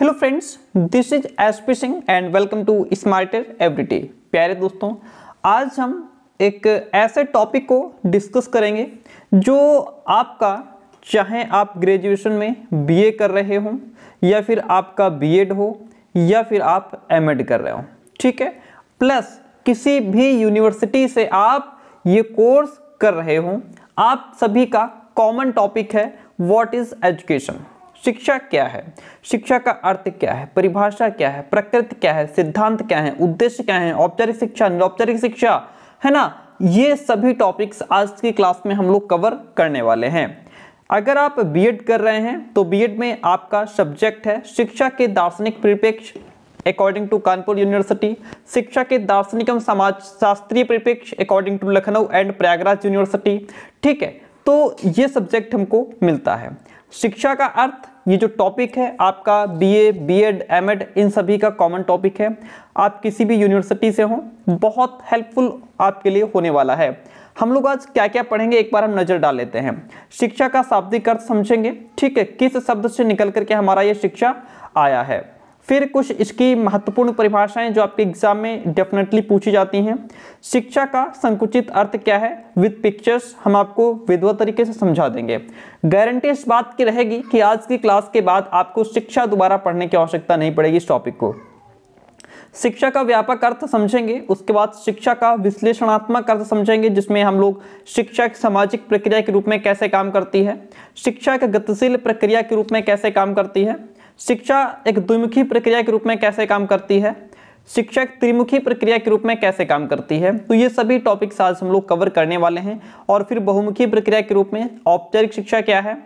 Hello friends this is S P Singh and welcome to smarter everyday प्यारे दोस्तों, आज हम एक ऐसे टॉपिक को डिस्कस करेंगे जो आपका, चाहे आप ग्रेजुएशन में बीए कर रहे हों, या फिर आपका बीएड हो, या फिर आप एमएड कर रहे हो, ठीक है? प्लस किसी भी यूनिवर्सिटी से आप ये कोर्स कर रहे हो, आप सभी का कॉमन टॉपिक है व्हाट इज़ एजुकेशन शिक्षा क्या है? शिक्षा का अर्थ क्या है? परिभाषा क्या है? प्रकृति क्या है? सिद्धांत क्या है? उद्देश्य क्या है? औपचारिक शिक्षा, निरौपचारिक शिक्षा, है ना? ये सभी टॉपिक्स आज की क्लास में हम लोग कवर करने वाले हैं। अगर आप बीएड कर रहे हैं तो बीएड में आपका सब्जेक्ट है शिक्षा के दार्शनिक परिप्रेक्ष्य अकॉर्डिंग टू कानपुर यूनिवर्सिटी शिक्षा के दार्शनिक एवं समाज शास्त्रीय परिप्रेक्ष्य according to Lucknow and Prayagraj university ठीक है? तो ये सब्जेक्ट हमको मिलता है। शिक्षा का अर्थ ये जो टॉपिक है आपका बीए, बीएड, एमएड इन सभी का कॉमन टॉपिक है। आप किसी भी यूनिवर्सिटी से हो बहुत हेल्पफुल आपके लिए होने वाला है। हम लोग आज क्या क्या पढ़ेंगे एक बार हम नज़र डाल लेते हैं। शिक्षा का शाब्दिक अर्थ समझेंगे ठीक है? किस शब्द से निकल करके हमारा ये शिक्षा आया है? फिर कुछ इसकी महत्वपूर्ण परिभाषाएँ जो आपके एग्ज़ाम में डेफिनेटली पूछी जाती हैं। शिक्षा का संकुचित अर्थ क्या है? विद पिक्चर्स हम आपको विधवा तरीके से समझा देंगे। गारंटी इस बात की रहेगी कि आज की क्लास के बाद आपको शिक्षा दोबारा पढ़ने की आवश्यकता नहीं पड़ेगी इस टॉपिक को। शिक्षा का व्यापक अर्थ समझेंगे, उसके बाद शिक्षा का विश्लेषणात्मक अर्थ समझेंगे, जिसमें हम लोग शिक्षा एक सामाजिक प्रक्रिया के रूप में कैसे काम करती है, शिक्षा एक गतिशील प्रक्रिया के रूप में कैसे काम करती है शिक्षा एक द्विमुखी प्रक्रिया के रूप में कैसे काम करती है? शिक्षा एक त्रिमुखी प्रक्रिया के रूप में कैसे काम करती है? तो ये सभी टॉपिक्स आज हम लोग कवर करने वाले हैं और फिर बहुमुखी प्रक्रिया के रूप में औपचारिक शिक्षा क्या है?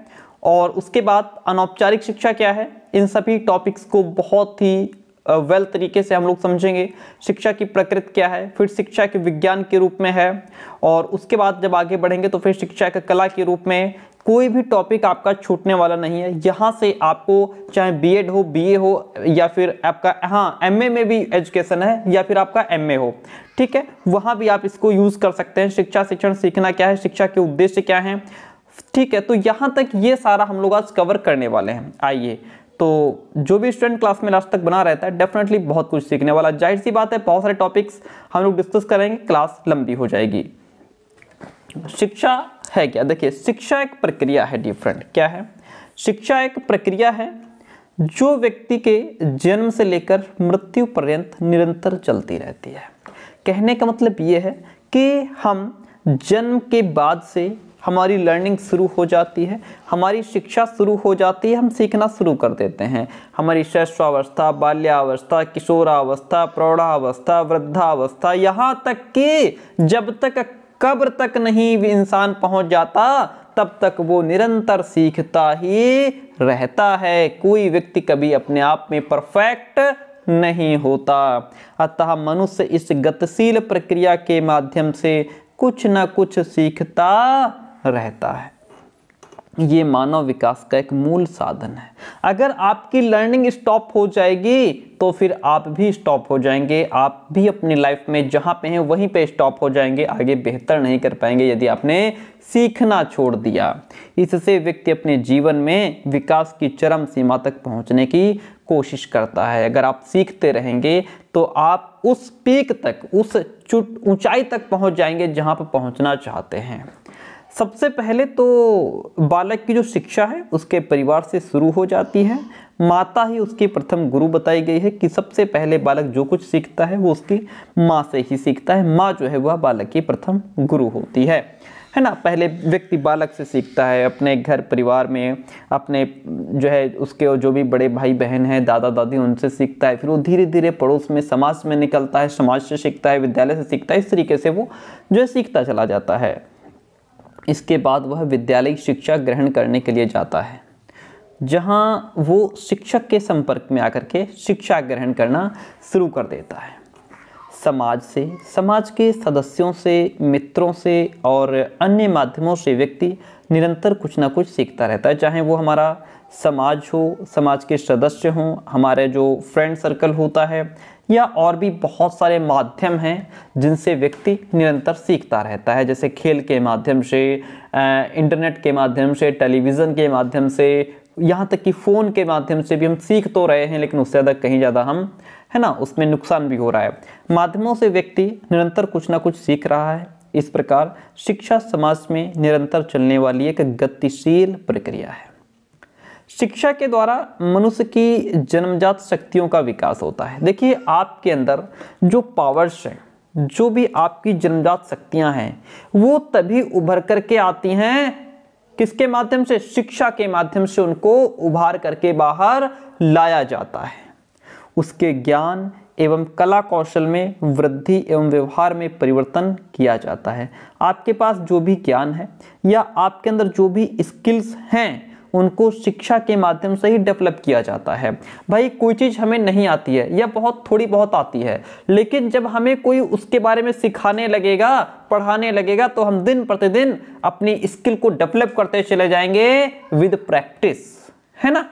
और उसके बाद अनौपचारिक शिक्षा क्या है? इन सभी टॉपिक्स को बहुत ही वेल तरीके से हम लोग समझेंगे। शिक्षा की प्रकृति क्या है? फिर शिक्षा के विज्ञान के रूप में है। और उसके बाद जब आगे बढ़ेंगे तो फिर शिक्षा के कला के रूप में कोई भी टॉपिक आपका छूटने वाला नहीं है। यहाँ से आपको चाहे बीएड हो बीए हो, या फिर आपका हाँ एमए में भी एजुकेशन है, या फिर आपका एमए हो। ठीक है? वहाँ भी आप इसको यूज़ कर सकते हैं। शिक्षा, शिक्षण सीखना क्या है? शिक्षा के उद्देश्य क्या हैं? ठीक है तो यहाँ तक ये सारा हम लोग आज कवर करने वाले हैं। आइए। तो जो भी स्टूडेंट क्लास में लास्ट तक बना रहता है डेफिनेटली बहुत कुछ सीखने वाला। ज़ाहिर सी बात है, बहुत सारे टॉपिक्स हम लोग डिस्कस करेंगे क्लास लंबी हो जाएगी। शिक्षा है क्या? देखिए, शिक्षा एक प्रक्रिया है डिफरेंट क्या है? शिक्षा एक प्रक्रिया है जो व्यक्ति के जन्म से लेकर मृत्यु पर्यंत निरंतर चलती रहती है। कहने का मतलब ये है कि हम जन्म के बाद से हमारी लर्निंग शुरू हो जाती है, हमारी शिक्षा शुरू हो जाती है, हम सीखना शुरू कर देते हैं। हमारी शैशवावस्था, बाल्यावस्था, किशोरावस्था, प्रौढ़ावस्था, वृद्धावस्था, यहाँ तक कि जब तक कब्र तक नहीं इंसान पहुँच जाता, तब तक वो निरंतर सीखता ही रहता है। कोई व्यक्ति कभी अपने आप में परफेक्ट नहीं होता। अतः मनुष्य इस गतिशील प्रक्रिया के माध्यम से कुछ ना कुछ सीखता रहता है। ये मानव विकास का एक मूल साधन है। अगर आपकी लर्निंग स्टॉप हो जाएगी तो फिर आप भी स्टॉप हो जाएँगे। आप भी अपनी लाइफ में जहाँ पे हैं, वहीं पे स्टॉप हो जाएँगे। आगे बेहतर नहीं कर पाएँगे, यदि आपने सीखना छोड़ दिया। इससे व्यक्ति अपने जीवन में विकास की चरम सीमा तक पहुँचने की कोशिश करता है। अगर आप सीखते रहेंगे तो आप उस पीक तक, उस ऊंचाई तक पहुँच जाएँगे जहाँ पर पहुँचना चाहते हैं। सबसे पहले तो बालक की जो शिक्षा है, उसके परिवार से शुरू हो जाती है। माता ही उसकी प्रथम गुरु बताई गई है कि सबसे पहले बालक जो कुछ सीखता है, वो उसकी माँ से ही सीखता है। माँ जो है, वह बालक की प्रथम गुरु होती है। है ना? पहले व्यक्ति बालक से सीखता है, अपने घर परिवार में अपने जो है, उसके जो भी बड़े भाई बहन हैं, दादा दादी, उनसे सीखता है। फिर वो धीरे धीरे पड़ोस में, समाज में निकलता है, समाज से सीखता है, विद्यालय से सीखता है। इस तरीके से वो जो है, सीखता चला जाता है। इसके बाद वह विद्यालय शिक्षा ग्रहण करने के लिए जाता है, जहाँ वो शिक्षक के संपर्क में आकर के शिक्षा ग्रहण करना शुरू कर देता है। समाज से, समाज के सदस्यों से, मित्रों से और अन्य माध्यमों से व्यक्ति निरंतर कुछ ना कुछ सीखता रहता है, चाहे वो हमारा समाज हो, समाज के सदस्य हों, हमारे जो फ्रेंड सर्कल होता है या और भी बहुत सारे माध्यम हैं जिनसे व्यक्ति निरंतर सीखता रहता है। जैसे खेल के माध्यम से इंटरनेट के माध्यम से, टेलीविज़न के माध्यम से, यहाँ तक कि फ़ोन के माध्यम से भी हम सीख तो रहे हैं, लेकिन उससे ज़्यादा कहीं ज़्यादा हम, है ना, उसमें नुकसान भी हो रहा है। माध्यमों से व्यक्ति निरंतर कुछ ना कुछ सीख रहा है। इस प्रकार शिक्षा समाज में निरंतर चलने वाली एक गतिशील प्रक्रिया है। शिक्षा के द्वारा मनुष्य की जन्मजात शक्तियों का विकास होता है। देखिए, आपके अंदर जो पावर्स हैं, जो भी आपकी जन्मजात शक्तियाँ हैं, वो तभी उभर करके आती हैं, किसके माध्यम से? शिक्षा के माध्यम से उनको उभार करके बाहर लाया जाता है। उसके ज्ञान एवं कला कौशल में वृद्धि एवं व्यवहार में परिवर्तन किया जाता है। आपके पास जो भी ज्ञान है या आपके अंदर जो भी स्किल्स हैं उनको शिक्षा के माध्यम से ही डेवलप किया जाता है। भाई, कोई चीज़ हमें नहीं आती है, या बहुत, थोड़ी बहुत आती है, लेकिन जब हमें कोई उसके बारे में सिखाने लगेगा, पढ़ाने लगेगा तो हम दिन प्रतिदिन अपनी स्किल को डेवलप करते चले जाएँगे विद प्रैक्टिस है ना?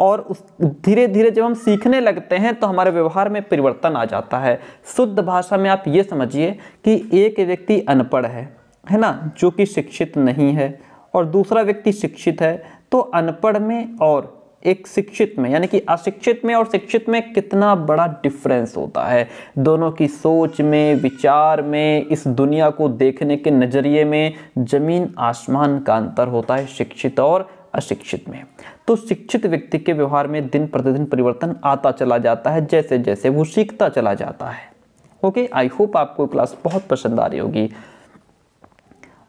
और उस धीरे धीरे जब हम सीखने लगते हैं तो हमारे व्यवहार में परिवर्तन आ जाता है। शुद्ध भाषा में आप ये समझिए कि एक व्यक्ति अनपढ़ है है ना, जो कि शिक्षित नहीं है और दूसरा व्यक्ति शिक्षित है तो अनपढ़ में और एक शिक्षित में, यानी कि अशिक्षित में और शिक्षित में कितना बड़ा डिफरेंस होता है। दोनों की सोच में, विचार में, इस दुनिया को देखने के नज़रिए में ज़मीन आसमान का अंतर होता है शिक्षित और अशिक्षित में। तो शिक्षित व्यक्ति के व्यवहार में दिन प्रतिदिन परिवर्तन आता चला जाता है जैसे जैसे वो सीखता चला जाता है। ओके आई होप आपको क्लास बहुत पसंद आ रही होगी।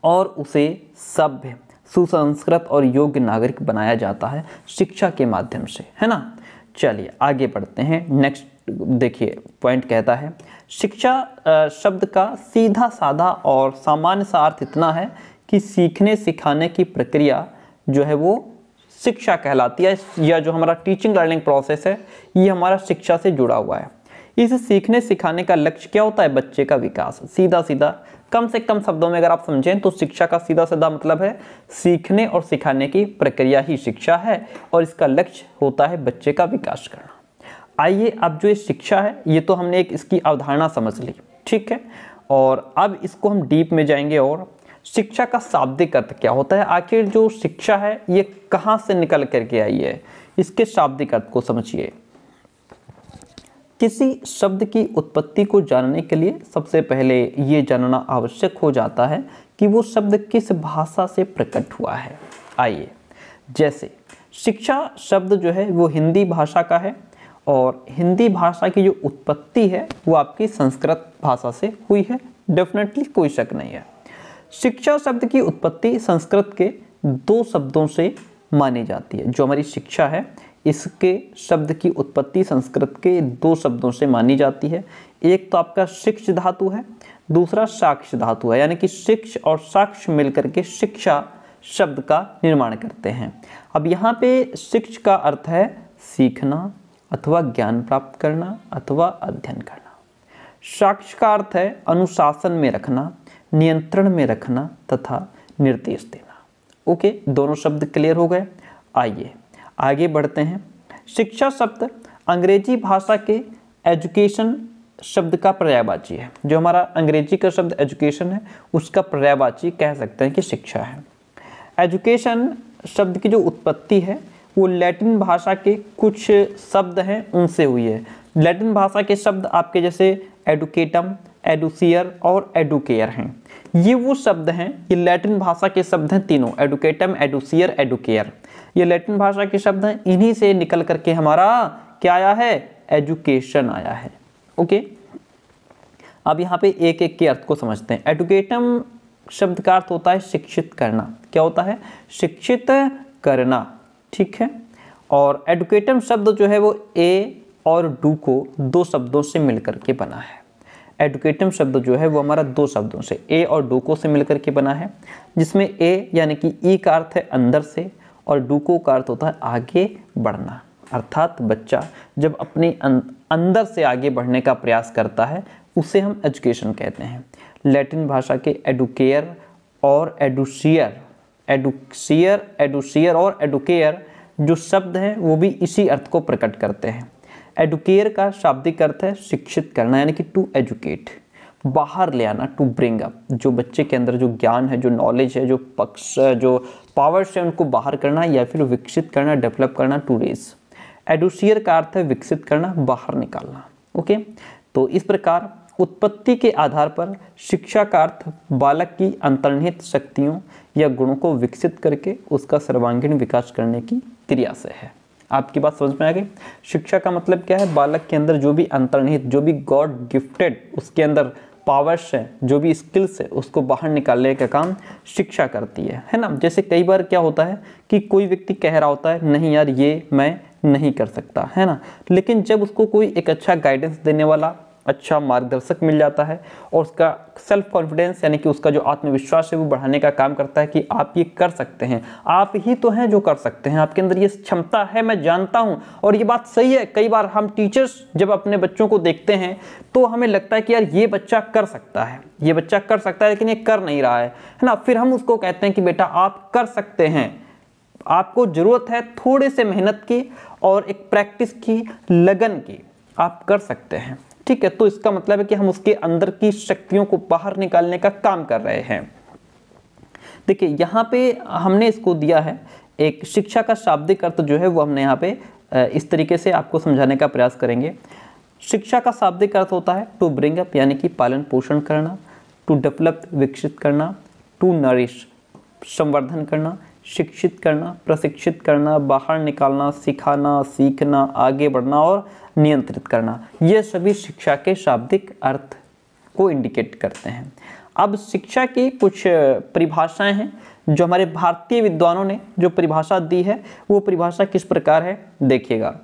और उसे सभ्य सुसंस्कृत और योग्य नागरिक बनाया जाता है शिक्षा के माध्यम से, है ना? चलिए, आगे बढ़ते हैं। नेक्स्ट देखिए पॉइंट कहता है, शिक्षा शब्द का सीधा, साधा और सामान्य सा अर्थ इतना है कि सीखने, सिखाने की प्रक्रिया जो है वो शिक्षा कहलाती है, या जो हमारा टीचिंग लर्निंग प्रोसेस है, ये हमारा शिक्षा से जुड़ा हुआ है। इस सीखने, सिखाने का लक्ष्य क्या होता है? बच्चे का विकास। सीधा सीधा कम से कम शब्दों में अगर आप समझें तो शिक्षा का सीधा सीधा मतलब है सीखने और सिखाने की प्रक्रिया ही शिक्षा है और इसका लक्ष्य होता है बच्चे का विकास करना। आइए अब जो ये शिक्षा है, ये तो हमने एक इसकी अवधारणा समझ ली, ठीक है? और अब इसको हम डीप में जाएँगे और शिक्षा का शाब्दिक अर्थ क्या होता है? आखिर जो शिक्षा है, ये कहाँ से निकल करके आई है? इसके शाब्दिक अर्थ को समझिए। किसी शब्द की उत्पत्ति को जानने के लिए सबसे पहले ये जानना आवश्यक हो जाता है कि वो शब्द किस भाषा से प्रकट हुआ है। आइए, जैसे, शिक्षा शब्द जो है वो हिंदी भाषा का है और हिंदी भाषा की जो उत्पत्ति है वो आपकी संस्कृत भाषा से हुई है। डेफिनेटली कोई शक नहीं है। शिक्षा शब्द की उत्पत्ति संस्कृत के दो शब्दों से मानी जाती है। जो हमारी शिक्षा है इसके शब्द की उत्पत्ति संस्कृत के दो शब्दों से मानी जाती है। एक तो आपका शिक्ष धातु है, दूसरा साक्ष धातु है, यानी कि शिक्ष और साक्ष मिलकर के शिक्षा शब्द का निर्माण करते हैं। अब यहाँ पे शिक्ष का अर्थ है सीखना अथवा ज्ञान प्राप्त करना अथवा अध्ययन करना। साक्ष का अर्थ है अनुशासन में रखना, नियंत्रण में रखना तथा निर्देश देना। ओके, दोनों शब्द क्लियर हो गए? आइए आगे बढ़ते हैं। शिक्षा शब्द अंग्रेज़ी भाषा के एजुकेशन शब्द का पर्यायवाची है। जो हमारा अंग्रेज़ी का शब्द एजुकेशन है, उसका पर्यायवाची कह सकते हैं कि शिक्षा है। एजुकेशन शब्द की जो उत्पत्ति है, वो लैटिन भाषा के कुछ शब्द हैं, उनसे हुई है। लैटिन भाषा के शब्द आपके जैसे एडुकेटम एडुसियर और एडुकेयर हैं। ये वो शब्द हैं, ये लैटिन भाषा के शब्द हैं तीनों एडुकेटम एडुसियर एडुकेयर ये लैटिन भाषा के शब्द हैं, इन्हीं से निकल करके हमारा क्या आया है? एजुकेशन आया है। ओके अब यहाँ पे एक एक के अर्थ को समझते हैं। एडुकेटम शब्द का अर्थ होता है शिक्षित करना। क्या होता है? शिक्षित करना। ठीक है? और एडुकेटम शब्द जो है वो ए और डू को दो शब्दों से मिलकर के बना है। एडुकेटम शब्द जो है वो हमारा दो शब्दों से ए और डूको से मिलकर के बना है जिसमें ए यानी कि ई का अर्थ है अंदर से और डूको का अर्थ होता है आगे बढ़ना। अर्थात बच्चा जब अपने अं-, अंदर से आगे बढ़ने का प्रयास करता है उसे हम एजुकेशन कहते हैं। लैटिन भाषा के एडुकेयर और एडुशियर एडुशियर एडुशियर और एडुकेयर जो शब्द हैं वो भी इसी अर्थ को प्रकट करते हैं। एडुकेयर का शाब्दिक अर्थ है शिक्षित करना, यानी कि टू एजुकेट बाहर ले आना टू ब्रिंग अप जो बच्चे के अंदर जो ज्ञान है, जो नॉलेज है, जो पक्ष, जो पावर्स है, उनको बाहर करना या फिर विकसित करना डेवलप करना टू रेज एडुसियर का अर्थ है विकसित करना, बाहर निकालना ओके तो इस प्रकार उत्पत्ति के आधार पर शिक्षा का अर्थ बालक की अंतर्निहित शक्तियों या गुणों को विकसित करके उसका सर्वांगीण विकास करने की क्रिया से है। आपकी बात समझ में आ गई। शिक्षा का मतलब क्या है? बालक के अंदर जो भी अंतर्निहित, जो भी गॉड गिफ्टेड उसके अंदर पावर्स है, जो भी स्किल्स है, उसको बाहर निकालने का काम शिक्षा करती है। है ना? जैसे कई बार क्या होता है कि कोई व्यक्ति कह रहा होता है, नहीं यार, ये मैं नहीं कर सकता। है ना? लेकिन जब उसको कोई एक अच्छा गाइडेंस देने वाला अच्छा मार्गदर्शक मिल जाता है और उसका सेल्फ कॉन्फिडेंस यानी कि उसका जो आत्मविश्वास है, वो बढ़ाने का काम करता है कि आप ये कर सकते हैं। आप ही तो हैं जो कर सकते हैं। आपके अंदर ये क्षमता है, मैं जानता हूँ। और ये बात सही है, कई बार हम टीचर्स जब अपने बच्चों को देखते हैं तो हमें लगता है कि यार, ये बच्चा कर सकता है। ये बच्चा कर सकता है, लेकिन ये कर नहीं रहा है। है ना? फिर हम उसको कहते हैं कि, बेटा, आप कर सकते हैं। आपको ज़रूरत है थोड़े से मेहनत की और एक प्रैक्टिस की, लगन की। आप कर सकते हैं। ठीक है तो इसका मतलब है कि हम उसके अंदर की शक्तियों को बाहर निकालने का काम कर रहे हैं। देखिए, यहाँ पे हमने इसको दिया है, एक शिक्षा का शाब्दिक अर्थ जो है वो हमने यहाँ पे इस तरीके से आपको समझाने का प्रयास करेंगे। शिक्षा का शाब्दिक अर्थ होता है टू ब्रिंग अप यानी कि पालन पोषण करना टू डेवलप विकसित करना टू नरिश संवर्धन करना शिक्षित करना, प्रशिक्षित करना, बाहर निकालना, सिखाना, सीखना, आगे बढ़ना और नियंत्रित करना, ये सभी शिक्षा के शाब्दिक अर्थ को इंडिकेट करते हैं। अब शिक्षा की कुछ परिभाषाएँ हैं जो हमारे भारतीय विद्वानों ने जो परिभाषा दी है, वो परिभाषा किस प्रकार है, देखिएगा।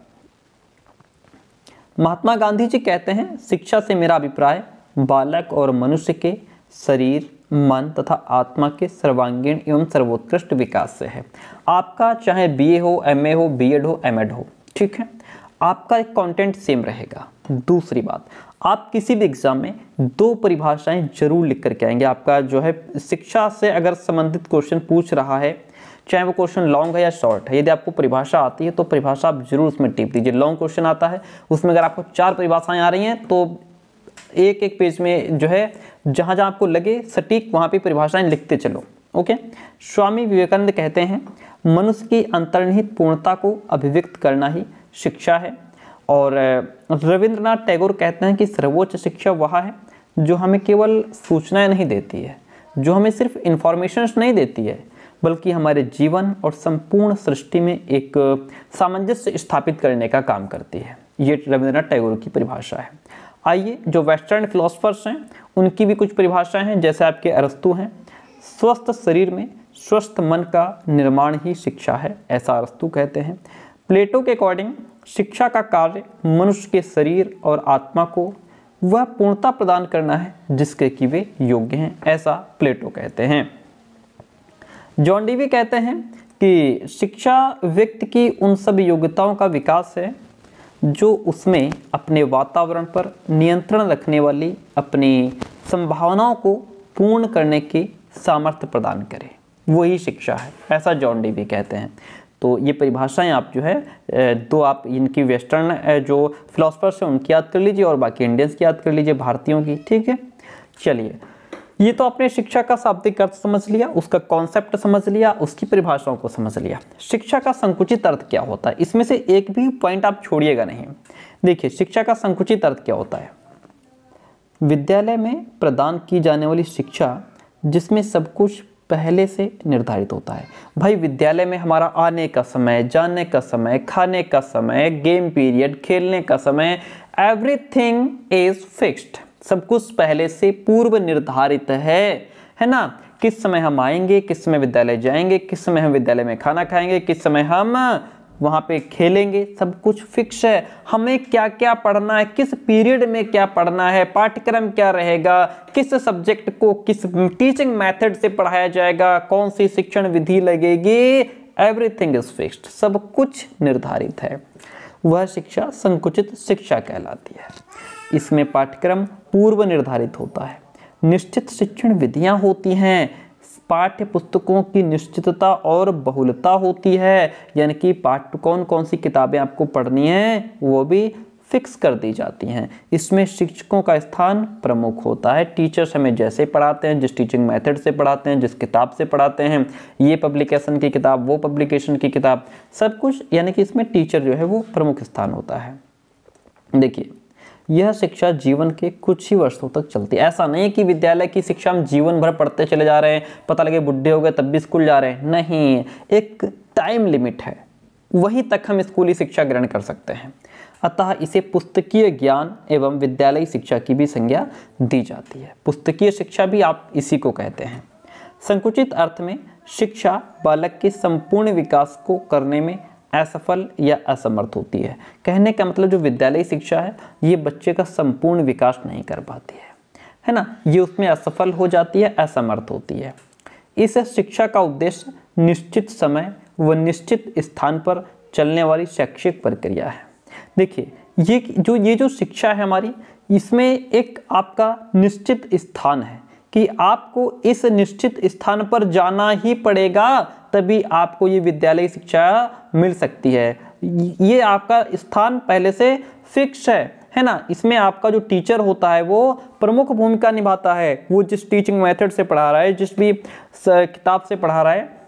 महात्मा गांधी जी कहते हैं, शिक्षा से मेरा अभिप्राय, बालक और मनुष्य के शरीर मन तथा आत्मा के सर्वांगीण एवं सर्वोत्कृष्ट विकास से है। आपका चाहे बीए हो एमए हो बीएड हो एमएड हो, ठीक है? आपका एक कंटेंट सेम रहेगा। दूसरी बात, आप किसी भी एग्ज़ाम में दो परिभाषाएँ ज़रूर लिख करके आएँगे। आपका जो है, शिक्षा से अगर संबंधित क्वेश्चन पूछ रहा है, चाहे वो क्वेश्चन लॉन्ग है या शॉर्ट है, यदि आपको परिभाषा आती है तो परिभाषा आप ज़रूर उसमें टिप दीजिए। लॉन्ग क्वेश्चन आता है, उसमें अगर आपको चार परिभाषाएँ आ रही हैं तो एक एक पेज में जो है जहाँ जहाँ आपको लगे, सटीक वहाँ पे परिभाषाएँ लिखते चलो, ओके? स्वामी विवेकानंद कहते हैं, मनुष्य की अंतर्निहित पूर्णता को अभिव्यक्त करना ही शिक्षा है। और रविंद्रनाथ टैगोर कहते हैं कि सर्वोच्च शिक्षा वह है, जो हमें केवल सूचनाएँ नहीं देती है, जो हमें सिर्फ़ इंफॉर्मेशन नहीं देती है, बल्कि हमारे जीवन और संपूर्ण सृष्टि में एक सामंजस्य स्थापित करने का काम करती है। ये रविंद्रनाथ टैगोर की परिभाषा है। आइए, जो वेस्टर्न फिलोसफर्स हैं उनकी भी कुछ परिभाषाएँ हैं, जैसे आपके अरस्तु हैं। स्वस्थ शरीर में स्वस्थ मन का निर्माण ही शिक्षा है, ऐसा अरस्तु कहते हैं। प्लेटो के अकॉर्डिंग शिक्षा का कार्य मनुष्य के शरीर और आत्मा को वह पूर्णता प्रदान करना है, जिसके कि वे योग्य हैं, ऐसा प्लेटो कहते हैं। जॉन डीवी कहते हैं कि शिक्षा व्यक्ति की उन सब योग्यताओं का विकास है जो उसमें अपने वातावरण पर नियंत्रण रखने वाली अपनी संभावनाओं को पूर्ण करने की सामर्थ्य प्रदान करे। वही शिक्षा है, ऐसा जॉन डी भी कहते हैं। तो ये परिभाषाएँ आप जो है दो आप इनकी वेस्टर्न जो फिलोसफर्स हैं उनकी याद कर लीजिए और बाकी इंडियंस की याद कर लीजिए, भारतीयों की, ठीक है? चलिए ये तो आपने शिक्षा का शाब्दिक अर्थ समझ लिया, उसका कॉन्सेप्ट समझ लिया, उसकी परिभाषाओं को समझ लिया। शिक्षा का संकुचित अर्थ क्या होता है? इसमें से एक भी पॉइंट आप छोड़िएगा नहीं। देखिए, शिक्षा का संकुचित अर्थ क्या होता है? विद्यालय में प्रदान की जाने वाली शिक्षा, जिसमें सब कुछ पहले से निर्धारित होता है। भाई, विद्यालय में हमारा आने का समय, जाने का समय, खाने का समय गेम पीरियड खेलने का समय एवरीथिंग इज़ फिक्स्ड सब कुछ पहले से पूर्व निर्धारित है है ना? किस समय हम आएँगे, किस समय विद्यालय जाएँगे, किस समय हम विद्यालय में खाना खाएँगे, किस समय हम वहाँ पे खेलेंगे, सब कुछ फिक्स है। हमें क्या क्या पढ़ना है, किस पीरियड में क्या पढ़ना है, पाठ्यक्रम क्या रहेगा, किस सब्जेक्ट को किस टीचिंग मेथड से पढ़ाया जाएगा, कौन सी शिक्षण विधि लगेगी एवरीथिंग इज़ फिक्स्ड सब कुछ निर्धारित है। वह शिक्षा संकुचित शिक्षा कहलाती है। इसमें पाठ्यक्रम पूर्व निर्धारित होता है। निश्चित शिक्षण विधियाँ होती हैं। पाठ्य पुस्तकों की निश्चितता और बहुलता होती है। यानी कि पाठ्य कौन कौन सी किताबें आपको पढ़नी हैं, वो भी फिक्स कर दी जाती हैं। इसमें शिक्षकों का स्थान प्रमुख होता है। टीचर्स हमें जैसे पढ़ाते हैं, जिस टीचिंग मेथड से पढ़ाते हैं, जिस किताब से पढ़ाते हैं, ये पब्लिकेशन की किताब, वो पब्लिकेशन की किताब, सब कुछ यानी कि इसमें टीचर जो है वो प्रमुख स्थान होता है। देखिए, यह शिक्षा जीवन के कुछ ही वर्षों तक चलती है। ऐसा नहीं कि विद्यालय की शिक्षा हम जीवन भर पढ़ते चले जा रहे हैं, पता लगे बुढ़े हो गए तब भी स्कूल जा रहे हैं। नहीं, एक टाइम लिमिट है। वहीं तक हम स्कूली शिक्षा ग्रहण कर सकते हैं। अतः इसे पुस्तकीय ज्ञान एवं विद्यालयी शिक्षा की भी संज्ञा दी जाती है। पुस्तकीय शिक्षा भी आप इसी को कहते हैं। संकुचित अर्थ में, शिक्षा बालक के संपूर्ण विकास को करने में असफल या असमर्थ होती है। कहने का मतलब जो विद्यालयी शिक्षा है, ये बच्चे का संपूर्ण विकास नहीं कर पाती है। है ना? ये उसमें असफल हो जाती है, असमर्थ होती है। इस शिक्षा का उद्देश्य निश्चित समय व निश्चित स्थान पर चलने वाली शैक्षिक प्रक्रिया है। देखिए, ये जो ये जो शिक्षा है हमारी, इसमें एक आपका निश्चित स्थान है कि आपको इस निश्चित स्थान पर जाना ही पड़ेगा, तभी आपको ये विद्यालय शिक्षा मिल सकती है। ये आपका स्थान पहले से फिक्स है है ना? इसमें आपका जो टीचर होता है, वो प्रमुख भूमिका निभाता है। वो जिस टीचिंग मेथड से पढ़ा रहा है, जिस भी किताब से पढ़ा रहा है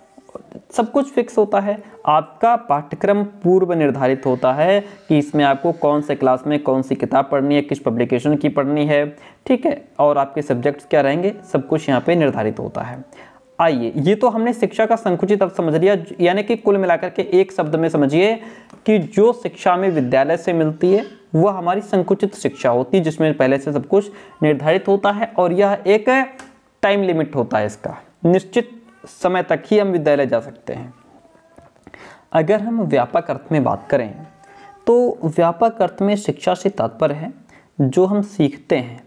सब कुछ फिक्स होता है। आपका पाठ्यक्रम पूर्व निर्धारित होता है कि इसमें आपको कौन से क्लास में कौन सी किताब पढ़नी है, किस पब्लिकेशन की पढ़नी है, ठीक है? और आपके सब्जेक्ट्स क्या रहेंगे? सब कुछ यहाँ पे निर्धारित होता है। आइए, ये तो हमने शिक्षा का संकुचित अर्थ समझ लिया, यानी कि कुल मिलाकर के एक शब्द में समझिए कि जो शिक्षा में विद्यालय से मिलती है, वह हमारी संकुचित शिक्षा होती है, जिसमें पहले से सब कुछ निर्धारित होता है और यह एक टाइम लिमिट होता है इसका। निश्चित समय तक ही हम विद्यालय जा सकते हैं। अगर हम व्यापक अर्थ में बात करें तो व्यापक अर्थ में शिक्षा से तात्पर्य है, जो हम सीखते हैं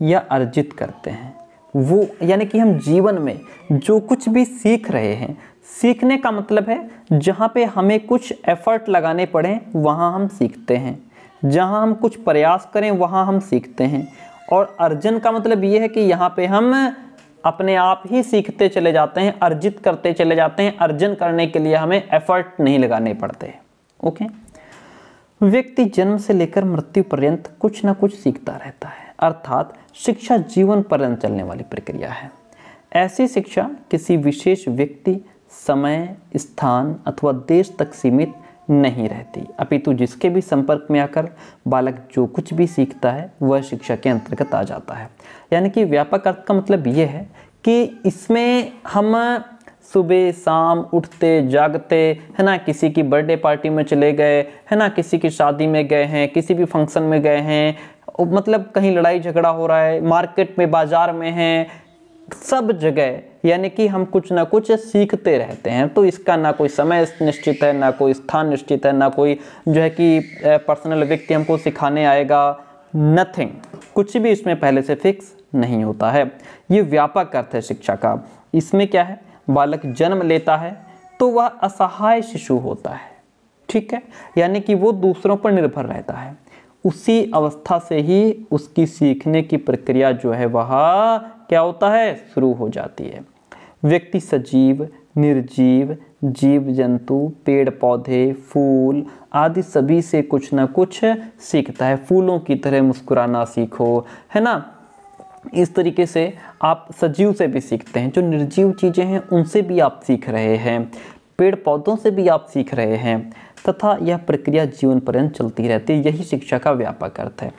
या अर्जित करते हैं। वो, यानी कि हम जीवन में जो कुछ भी सीख रहे हैं, सीखने का मतलब है, जहाँ पे हमें कुछ एफर्ट लगाने पड़े, वहाँ हम सीखते हैं। जहाँ हम कुछ प्रयास करें, वहाँ हम सीखते हैं। और अर्जन का मतलब ये है कि यहाँ पे हम अपने आप ही सीखते चले जाते हैं, अर्जित करते चले जाते हैं, अर्जन करने के लिए हमें एफर्ट नहीं लगाने पड़ते। ओके व्यक्ति जन्म से लेकर मृत्यु पर्यंत कुछ ना कुछ सीखता रहता है। अर्थात शिक्षा जीवन पर्यंत चलने वाली प्रक्रिया है। ऐसी शिक्षा किसी विशेष व्यक्ति, समय, स्थान अथवा देश तक सीमित नहीं रहती। अपितु जिसके भी संपर्क में आकर बालक जो कुछ भी सीखता है, वह शिक्षा के अंतर्गत आ जाता है। यानी कि व्यापक अर्थ का मतलब ये है कि इसमें हम सुबह, शाम उठते, जागते, है ना, किसी की बर्थडे पार्टी में चले गए, है ना, किसी की शादी में गए हैं, किसी भी फ़ंक्शन में गए हैं मतलब कहीं लड़ाई झगड़ा हो रहा है, मार्केट में, बाज़ार में है, सब जगह यानी कि हम कुछ ना कुछ सीखते रहते हैं। तो इसका ना कोई समय निश्चित है, ना कोई स्थान निश्चित है, ना कोई जो है कि पर्सनल व्यक्ति हमको सिखाने आएगा। नथिंग कुछ भी इसमें पहले से फिक्स नहीं होता है। ये व्यापक अर्थ है शिक्षा का। इसमें क्या है? बालक जन्म लेता है तो वह असहाय शिशु होता है। ठीक है? यानी कि वो दूसरों पर निर्भर रहता है। उसी अवस्था से ही उसकी सीखने की प्रक्रिया जो है, वह क्या होता है? शुरू हो जाती है। व्यक्ति सजीव, निर्जीव जीव जंतु पेड़ पौधे, फूल आदि सभी से कुछ ना कुछ सीखता है। फूलों की तरह मुस्कुराना सीखो, है ना? इस तरीके से आप सजीव से भी सीखते हैं। जो निर्जीव चीज़ें हैं, उनसे भी आप सीख रहे हैं। पेड़ पौधों से भी आप सीख रहे हैं। तथा यह प्रक्रिया जीवन पर्यंत चलती रहती है। यही शिक्षा का व्यापक अर्थ है।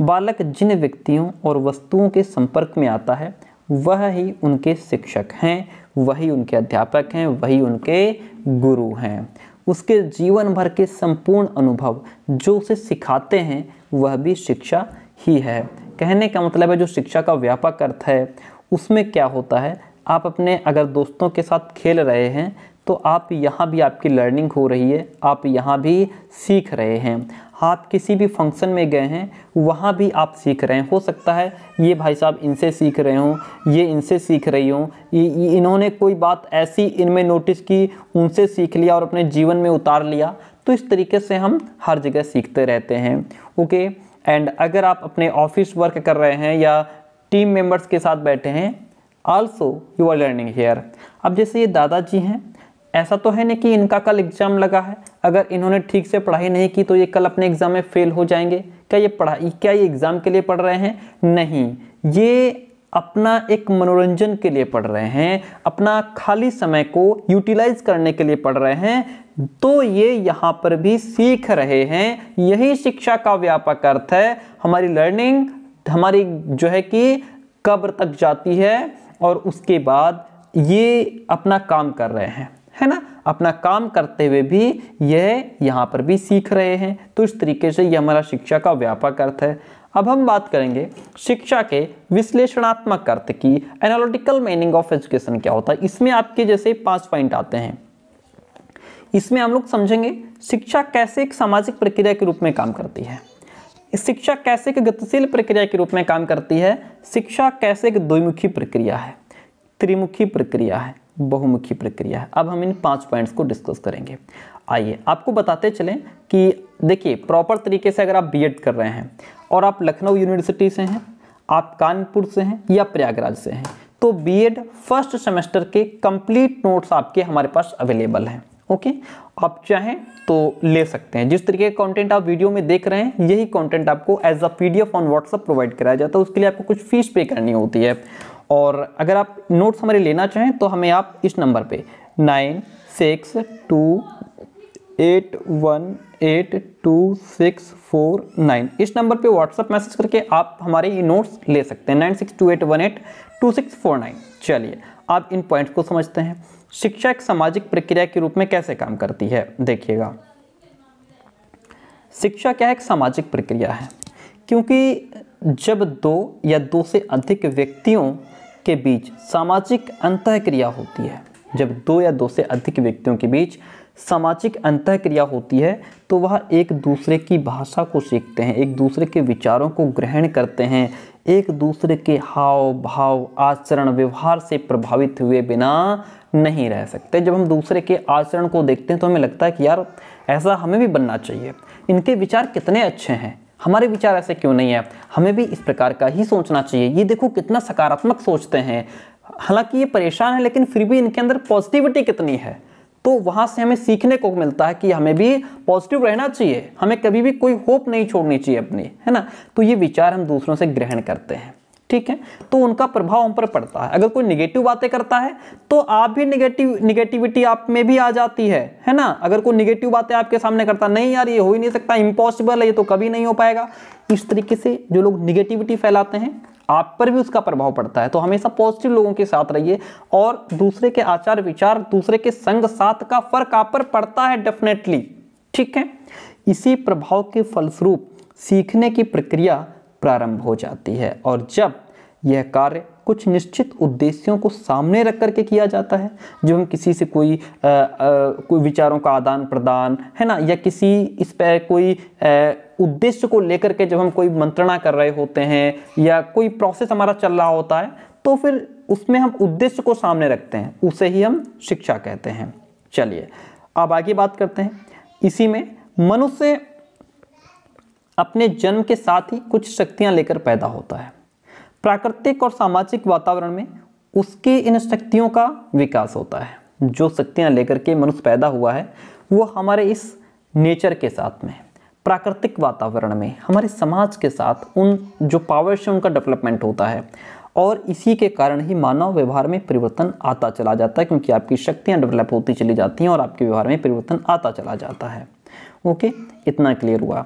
बालक जिन व्यक्तियों और वस्तुओं के संपर्क में आता है वह ही उनके शिक्षक हैं, वही उनके अध्यापक हैं, वही उनके गुरु हैं। उसके जीवन भर के संपूर्ण अनुभव जो उसे सिखाते हैं, वह भी शिक्षा ही है। कहने का मतलब है जो शिक्षा का व्यापक अर्थ है, उसमें क्या होता है? आप अपने अगर दोस्तों के साथ खेल रहे हैं तो आप यहाँ भी आपकी लर्निंग हो रही है, आप यहाँ भी सीख रहे हैं। आप किसी भी फ़ंक्शन में गए हैं, वहाँ भी आप सीख रहे हैं। हो सकता है ये भाई साहब इनसे सीख रहे हों, ये इनसे सीख रही हों। इन्होंने कोई बात ऐसी इनमें नोटिस की, उनसे सीख लिया और अपने जीवन में उतार लिया तो इस तरीके से हम हर जगह सीखते रहते हैं। ओके? एंड अगर आप अपने ऑफ़िस वर्क कर रहे हैं या टीम मेंबर्स के साथ बैठे हैं also you are learning here अब जैसे ये दादाजी हैं ऐसा तो है नहीं कि इनका कल एग्ज़ाम लगा है। अगर इन्होंने ठीक से पढ़ाई नहीं की तो ये कल अपने एग्ज़ाम में फेल हो जाएँगे। क्या ये पढ़ाई, क्या ये एग्ज़ाम के लिए पढ़ रहे हैं? नहीं। ये अपना एक मनोरंजन के लिए पढ़ रहे हैं। अपना खाली समय को यूटिलाइज करने के लिए पढ़ रहे हैं। तो ये यहाँ पर भी सीख रहे हैं। यही शिक्षा का व्यापक अर्थ है। हमारी लर्निंग हमारी जो है कि कब्र तक जाती है और उसके बाद ये अपना काम कर रहे हैं। है ना? अपना काम करते हुए भी यह यहाँ पर भी सीख रहे हैं। तो इस तरीके से यह हमारा शिक्षा का व्यापक अर्थ है। अब हम बात करेंगे शिक्षा के विश्लेषणात्मक अर्थ की। एनालिटिकल मीनिंग ऑफ़ एजुकेशन क्या होता है? इसमें आपके जैसे पाँच पॉइंट आते हैं। इसमें हम लोग समझेंगे शिक्षा कैसे एक सामाजिक प्रक्रिया के रूप में काम करती है। शिक्षा कैसे एक गतिशील प्रक्रिया के रूप में काम करती है? शिक्षा कैसे एक द्विमुखी प्रक्रिया है? त्रिमुखी प्रक्रिया है। बहुमुखी प्रक्रिया है। अब हम इन पाँच पॉइंट्स को डिस्कस करेंगे। आइए, आपको बताते चलें कि देखिए प्रॉपर तरीके से अगर आप बीएड कर रहे हैं और आप लखनऊ यूनिवर्सिटी से हैं, आप कानपुर से हैं या प्रयागराज से हैं तो बीएड फ़र्स्ट सेमेस्टर के कंप्लीट नोट्स आपके हमारे पास अवेलेबल हैं। ओके? आप चाहें तो ले सकते हैं। जिस तरीके का कंटेंट आप वीडियो में देख रहे हैं, यही कंटेंट आपको as a PDF on WhatsApp provide कराया जाता है। उसके लिए आपको कुछ फ़ीस पे करनी होती है। और अगर आप नोट्स हमारे लेना चाहें तो हमें आप इस नंबर पे nine six two eight one eight two six four nine इस नंबर पे व्हाट्सअप मैसेज करके आप हमारे ये नोट्स ले सकते हैं। Nine six two eight one eight two six four nine चलिए, आप इन पॉइंट्स को समझते हैं। शिक्षा एक सामाजिक प्रक्रिया के रूप में कैसे काम करती है? देखिएगा। शिक्षा क्या है एक सामाजिक प्रक्रिया है? क्योंकि जब दो या दो से अधिक व्यक्तियों के बीच सामाजिक अंतः क्रिया होती है। जब दो या दो से अधिक व्यक्तियों के बीच सामाजिक अंतः क्रिया होती है तो वह एक दूसरे की भाषा को सीखते हैं, एक दूसरे के विचारों को ग्रहण करते हैं, एक दूसरे के हाव भाव आचरण, व्यवहार से प्रभावित हुए बिना नहीं रह सकते। जब हम दूसरे के आचरण को देखते हैं तो हमें लगता है कि यार, ऐसा हमें भी बनना चाहिए। इनके विचार कितने अच्छे हैं? हमारे विचार ऐसे क्यों नहीं है? हमें भी इस प्रकार का ही सोचना चाहिए। ये देखो कितना सकारात्मक सोचते हैं। हालाँकि ये परेशान है, लेकिन फिर भी इनके अंदर पॉजिटिविटी कितनी है? तो वहाँ से हमें सीखने को मिलता है कि हमें भी पॉजिटिव रहना चाहिए। हमें कभी भी कोई होप नहीं छोड़नी चाहिए अपनी, है ना? तो ये विचार हम दूसरों से ग्रहण करते हैं। ठीक है? तो उनका प्रभाव हम पर पड़ता है। अगर कोई निगेटिव बातें करता है तो आप भी निगेटिव निगेटिविटी आप में भी आ जाती है है ना? अगर कोई निगेटिव बातें आपके सामने करता, नहीं यार, ये हो ही नहीं सकता इम्पॉसिबल है, ये तो कभी नहीं हो पाएगा। इस तरीके से जो लोग निगेटिविटी फैलाते हैं, आप पर भी उसका प्रभाव पड़ता है। तो हमेशा पॉजिटिव लोगों के साथ रहिए और दूसरे के आचार विचार, दूसरे के संग साथ का फ़र्क आप पर पड़ता है डेफिनेटली ठीक है? इसी प्रभाव के फलस्वरूप सीखने की प्रक्रिया प्रारंभ हो जाती है। और जब यह कार्य कुछ निश्चित उद्देश्यों को सामने रख करके किया जाता है जब हम किसी से कोई आ, आ, कोई विचारों का आदान प्रदान है ना या किसी इस पर कोई उद्देश्य को लेकर के जब हम कोई मंत्रणा कर रहे होते हैं या कोई प्रोसेस हमारा चल रहा होता है तो फिर उसमें हम उद्देश्य को सामने रखते हैं उसे ही हम शिक्षा कहते हैं। चलिए अब आगे बात करते हैं। इसी में मनुष्य अपने जन्म के साथ ही कुछ शक्तियाँ लेकर पैदा होता है। प्राकृतिक और सामाजिक वातावरण में उसकी इन शक्तियों का विकास होता है। जो शक्तियाँ लेकर के मनुष्य पैदा हुआ है, वो हमारे इस नेचर के साथ में प्राकृतिक वातावरण में हमारे समाज के साथ उन जो पावर से उनका डेवलपमेंट होता है। और इसी के कारण ही मानव व्यवहार में परिवर्तन आता चला जाता है, क्योंकि आपकी शक्तियाँ डेवलप होती चली जाती हैं और आपके व्यवहार में परिवर्तन आता चला जाता है। ओके इतना क्लियर हुआ।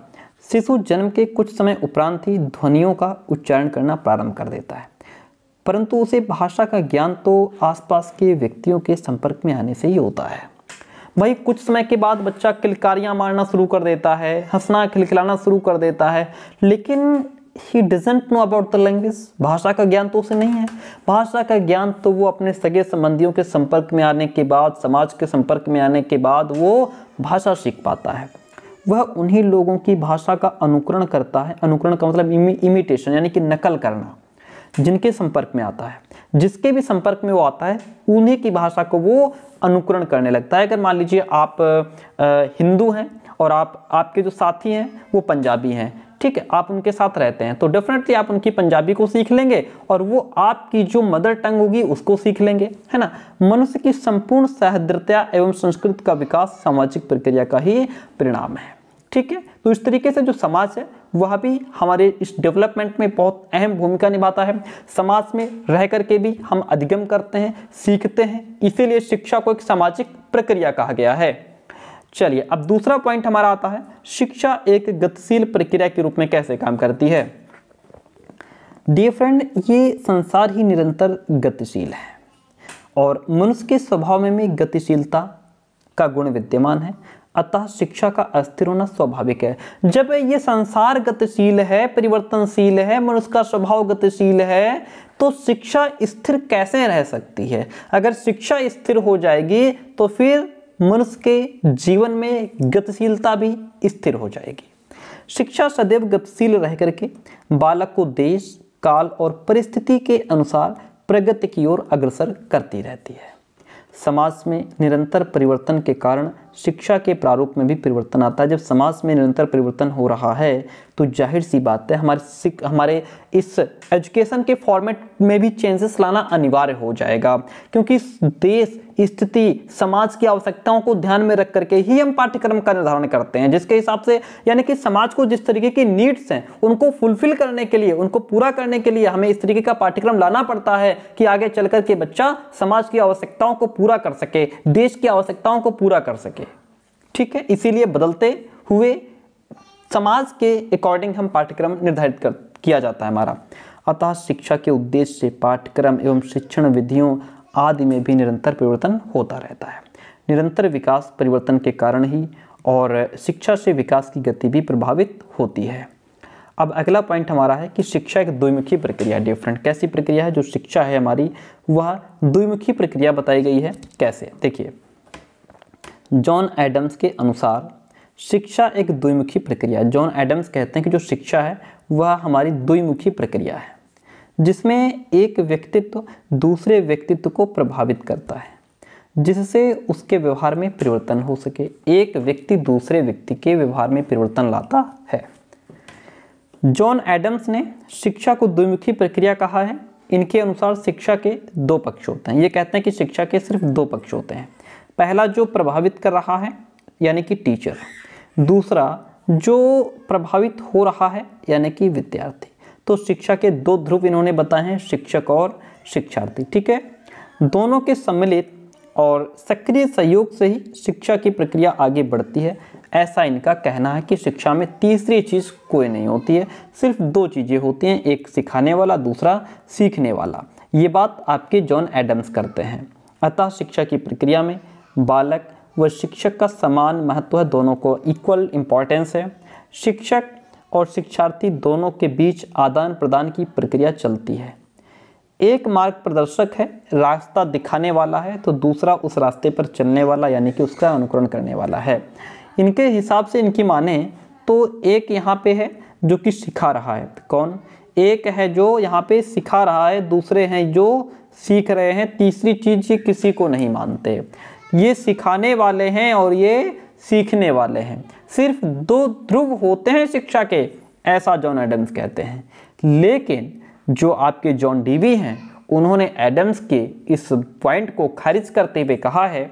शिशु जन्म के कुछ समय उपरांत ही ध्वनियों का उच्चारण करना प्रारंभ कर देता है। परंतु उसे भाषा का ज्ञान तो आसपास के व्यक्तियों के संपर्क में आने से ही होता है। भाई कुछ समय के बाद बच्चा किलकारियाँ मारना शुरू कर देता है, हंसना, खिलखिलाना शुरू कर देता है। लेकिन he doesn't know about the language भाषा का ज्ञान तो उसे नहीं है। भाषा का ज्ञान तो वो अपने सगे संबंधियों के संपर्क में आने के बाद, समाज के संपर्क में आने के बाद वो भाषा सीख पाता है। वह उन्हीं लोगों की भाषा का अनुकरण करता है। अनुकरण का मतलब इमिटेशन यानी कि नकल करना, जिनके संपर्क में आता है। जिसके भी संपर्क में वो आता है, उन्हीं की भाषा को वो अनुकरण करने लगता है। अगर मान लीजिए आप हिंदू हैं और आप, आपके जो साथी हैं, वो पंजाबी हैं, ठीक है, आप उनके साथ रहते हैं तो डेफिनेटली आप उनकी पंजाबी को सीख लेंगे और वो आपकी जो मदर टंग होगी, उसको सीख लेंगे, है ना? मनुष्य की संपूर्ण सहृदयता एवं संस्कृति का विकास सामाजिक प्रक्रिया का ही परिणाम है। ठीक है? तो इस तरीके से जो समाज है, वह भी हमारे इस डेवलपमेंट में बहुत अहम भूमिका निभाता है। समाज में रह करके भी हम अधिगम करते हैं, सीखते हैं। इसीलिए शिक्षा को एक सामाजिक प्रक्रिया कहा गया है। चलिए, अब दूसरा पॉइंट हमारा आता है, शिक्षा एक गतिशील प्रक्रिया के रूप में कैसे काम करती है? डियर फ्रेंड ये संसार ही निरंतर गतिशील है और मनुष्य के स्वभाव में भी गतिशीलता का गुण विद्यमान है। अतः शिक्षा का अस्थिर होना स्वाभाविक है। जब ये संसार गतिशील है, परिवर्तनशील है, मनुष्य का स्वभाव गतिशील है तो शिक्षा स्थिर कैसे रह सकती है? अगर शिक्षा स्थिर हो जाएगी तो फिर मनुष्य के जीवन में गतिशीलता भी स्थिर हो जाएगी। शिक्षा सदैव गतिशील रह करके बालक को देश, काल और परिस्थिति के अनुसार प्रगति की ओर अग्रसर करती रहती है। समाज में निरंतर परिवर्तन के कारण शिक्षा के प्रारूप में भी परिवर्तन आता है। जब समाज में निरंतर परिवर्तन हो रहा है तो ज़ाहिर सी बात है, हमारे हमारे इस एजुकेशन के फॉर्मेट में भी चेंजेस लाना अनिवार्य हो जाएगा। क्योंकि देश, स्थिति, समाज की आवश्यकताओं को ध्यान में रख करके ही हम पाठ्यक्रम का निर्धारण करते हैं, जिसके हिसाब से यानी कि समाज को जिस तरीके की नीड्स हैं, उनको फुलफिल करने के लिए, उनको पूरा करने के लिए हमें इस तरीके का पाठ्यक्रम लाना पड़ता है कि आगे चल के बच्चा समाज की आवश्यकताओं को पूरा कर सके, देश की आवश्यकताओं को पूरा कर सके। ठीक है? इसीलिए बदलते हुए समाज के अकॉर्डिंग हम पाठ्यक्रम निर्धारित कर, किया जाता है हमारा। अतः शिक्षा के उद्देश्य से पाठ्यक्रम एवं शिक्षण विधियों आदि में भी निरंतर परिवर्तन होता रहता है। निरंतर विकास परिवर्तन के कारण ही और शिक्षा से विकास की गति भी प्रभावित होती है। अब अगला पॉइंट हमारा है कि शिक्षा एक द्विमुखी प्रक्रिया डिफरेंट कैसी प्रक्रिया है? जो शिक्षा है हमारी, वह द्विमुखी प्रक्रिया बताई गई है। कैसे? देखिए जॉन एडम्स के अनुसार शिक्षा एक द्विमुखी प्रक्रिया जॉन एडम्स कहते हैं कि जो शिक्षा है, वह हमारी द्विमुखी प्रक्रिया है, जिसमें एक व्यक्तित्व दूसरे व्यक्तित्व को प्रभावित करता है, जिससे उसके व्यवहार में परिवर्तन हो सके। एक व्यक्ति दूसरे व्यक्ति के व्यवहार में परिवर्तन लाता है। जॉन एडम्स ने शिक्षा को द्विमुखी प्रक्रिया कहा है। इनके अनुसार शिक्षा के दो पक्ष होते हैं। ये कहते हैं कि शिक्षा के सिर्फ़ दो पक्ष होते हैं। पहला जो प्रभावित कर रहा है, यानी कि टीचर दूसरा, जो प्रभावित हो रहा है, यानी कि विद्यार्थी। तो शिक्षा के दो ध्रुव इन्होंने बताए हैं, शिक्षक और शिक्षार्थी, ठीक है? दोनों के सम्मिलित और सक्रिय सहयोग से ही शिक्षा की प्रक्रिया आगे बढ़ती है। ऐसा इनका कहना है कि शिक्षा में तीसरी चीज़ कोई नहीं होती है, सिर्फ़ दो चीज़ें होती हैं, एक सिखाने वाला, दूसरा सीखने वाला। ये बात आपके जॉन एडम्स करते हैं। अतः शिक्षा की प्रक्रिया में बालक व शिक्षक का समान महत्व है, दोनों को इक्वल इम्पॉर्टेंस है। शिक्षक और शिक्षार्थी दोनों के बीच आदान प्रदान की प्रक्रिया चलती है। एक मार्ग प्रदर्शक है, रास्ता दिखाने वाला है तो दूसरा उस रास्ते पर चलने वाला, यानी कि उसका अनुकरण करने वाला है। इनके हिसाब से इनकी माने तो एक यहाँ पे है जो कि सिखा रहा है। कौन? एक है जो यहाँ पे सिखा रहा है, दूसरे हैं जो सीख रहे हैं, तीसरी चीज़ किसी को नहीं मानते। ये सिखाने वाले हैं और ये सीखने वाले हैं। सिर्फ़ दो ध्रुव होते हैं शिक्षा के, ऐसा जॉन एडम्स कहते हैं। लेकिन जो आपके जॉन डीवी हैं, उन्होंने एडम्स के इस पॉइंट को खारिज करते हुए कहा है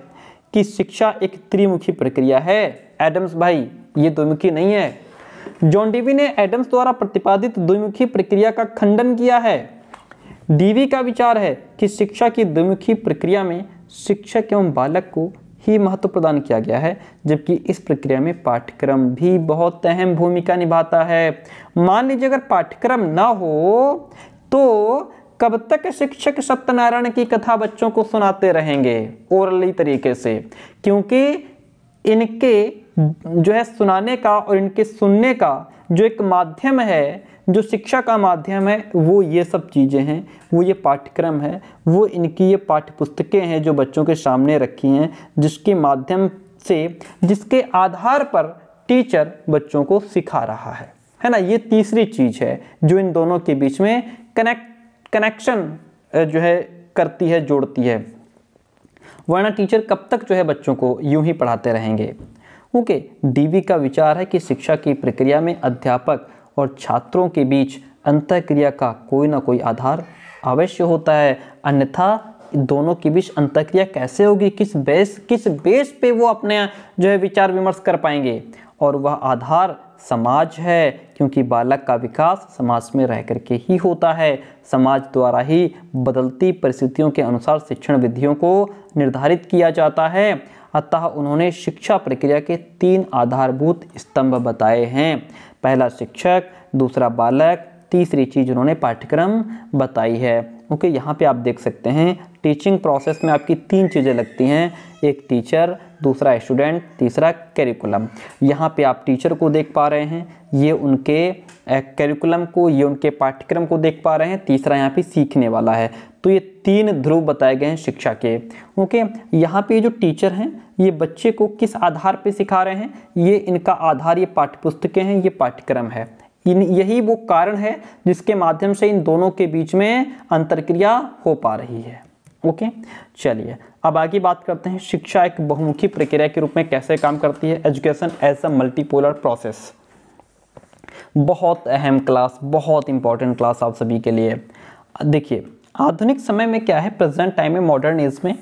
कि शिक्षा एक त्रिमुखी प्रक्रिया है। एडम्स भाई, ये द्विमुखी नहीं है। जॉन डीवी ने एडम्स द्वारा प्रतिपादित द्विमुखी प्रक्रिया का खंडन किया है। डीवी का विचार है कि शिक्षा की द्विमुखी प्रक्रिया में शिक्षक एवं बालक को ही महत्व प्रदान किया गया है, जबकि इस प्रक्रिया में पाठ्यक्रम भी बहुत अहम भूमिका निभाता है। मान लीजिए अगर पाठ्यक्रम ना हो तो कब तक शिक्षक सत्यनारायण की कथा बच्चों को सुनाते रहेंगे ओरली तरीके से? क्योंकि इनके जो है सुनाने का और इनके सुनने का जो एक माध्यम है जो शिक्षा का माध्यम है, वो ये सब चीज़ें हैं, वो ये पाठ्यक्रम है, वो इनकी ये पाठ्य पुस्तकें हैं जो बच्चों के सामने रखी हैं, जिसके माध्यम से, जिसके आधार पर टीचर बच्चों को सिखा रहा है। है ना? ये तीसरी चीज़ है जो इन दोनों के बीच में कनेक्ट कनेक्शन जो है, करती है, जोड़ती है। वरना टीचर कब तक जो है बच्चों को यूँ ही पढ़ाते रहेंगे? ओके, डीवी का विचार है कि शिक्षा की प्रक्रिया में अध्यापक और छात्रों के बीच अंतःक्रिया का कोई ना कोई आधार अवश्य होता है। अन्यथा दोनों के बीच अंतक्रिया कैसे होगी? किस बेस किस बेस पे वो अपने, जो है, विचार विमर्श कर पाएँगे? और वह आधार समाज है, क्योंकि बालक का विकास समाज में रह करके ही होता है। समाज द्वारा ही बदलती परिस्थितियों के अनुसार शिक्षण विधियों को निर्धारित किया जाता है। अतः उन्होंने शिक्षा प्रक्रिया के तीन आधारभूत स्तंभ बताए हैं। पहला शिक्षक, दूसरा बालक, तीसरी चीज़ उन्होंने पाठ्यक्रम बताई है। ओके, यहाँ पे आप देख सकते हैं टीचिंग प्रोसेस में आपकी तीन चीज़ें लगती हैं। एक टीचर, दूसरा स्टूडेंट, तीसरा कैरिकुलम। यहाँ पे आप टीचर को देख पा रहे हैं। ये उनके कैरिकुलम को, ये उनके पाठ्यक्रम को देख पा रहे हैं। तीसरा यहाँ पे सीखने वाला है। तो ये तीन ध्रुव बताए गए हैं शिक्षा के। ओके, यहाँ पे जो टीचर हैं, ये बच्चे को किस आधार पे सिखा रहे हैं? ये इनका आधार, ये पाठ्यपुस्तकें हैं, ये पाठ्यक्रम है। इन, यही वो कारण है जिसके माध्यम से इन दोनों के बीच में अंतरक्रिया हो पा रही है। ओके, चलिए, अब आगे बात करते हैं शिक्षा एक बहुमुखी प्रक्रिया के रूप में कैसे काम करती है? Education as a multipolar process बहुत अहम क्लास बहुत इंपॉर्टेंट क्लास आप सभी के लिए। देखिए, आधुनिक समय में क्या है? प्रेजेंट टाइम में मॉडर्न एज में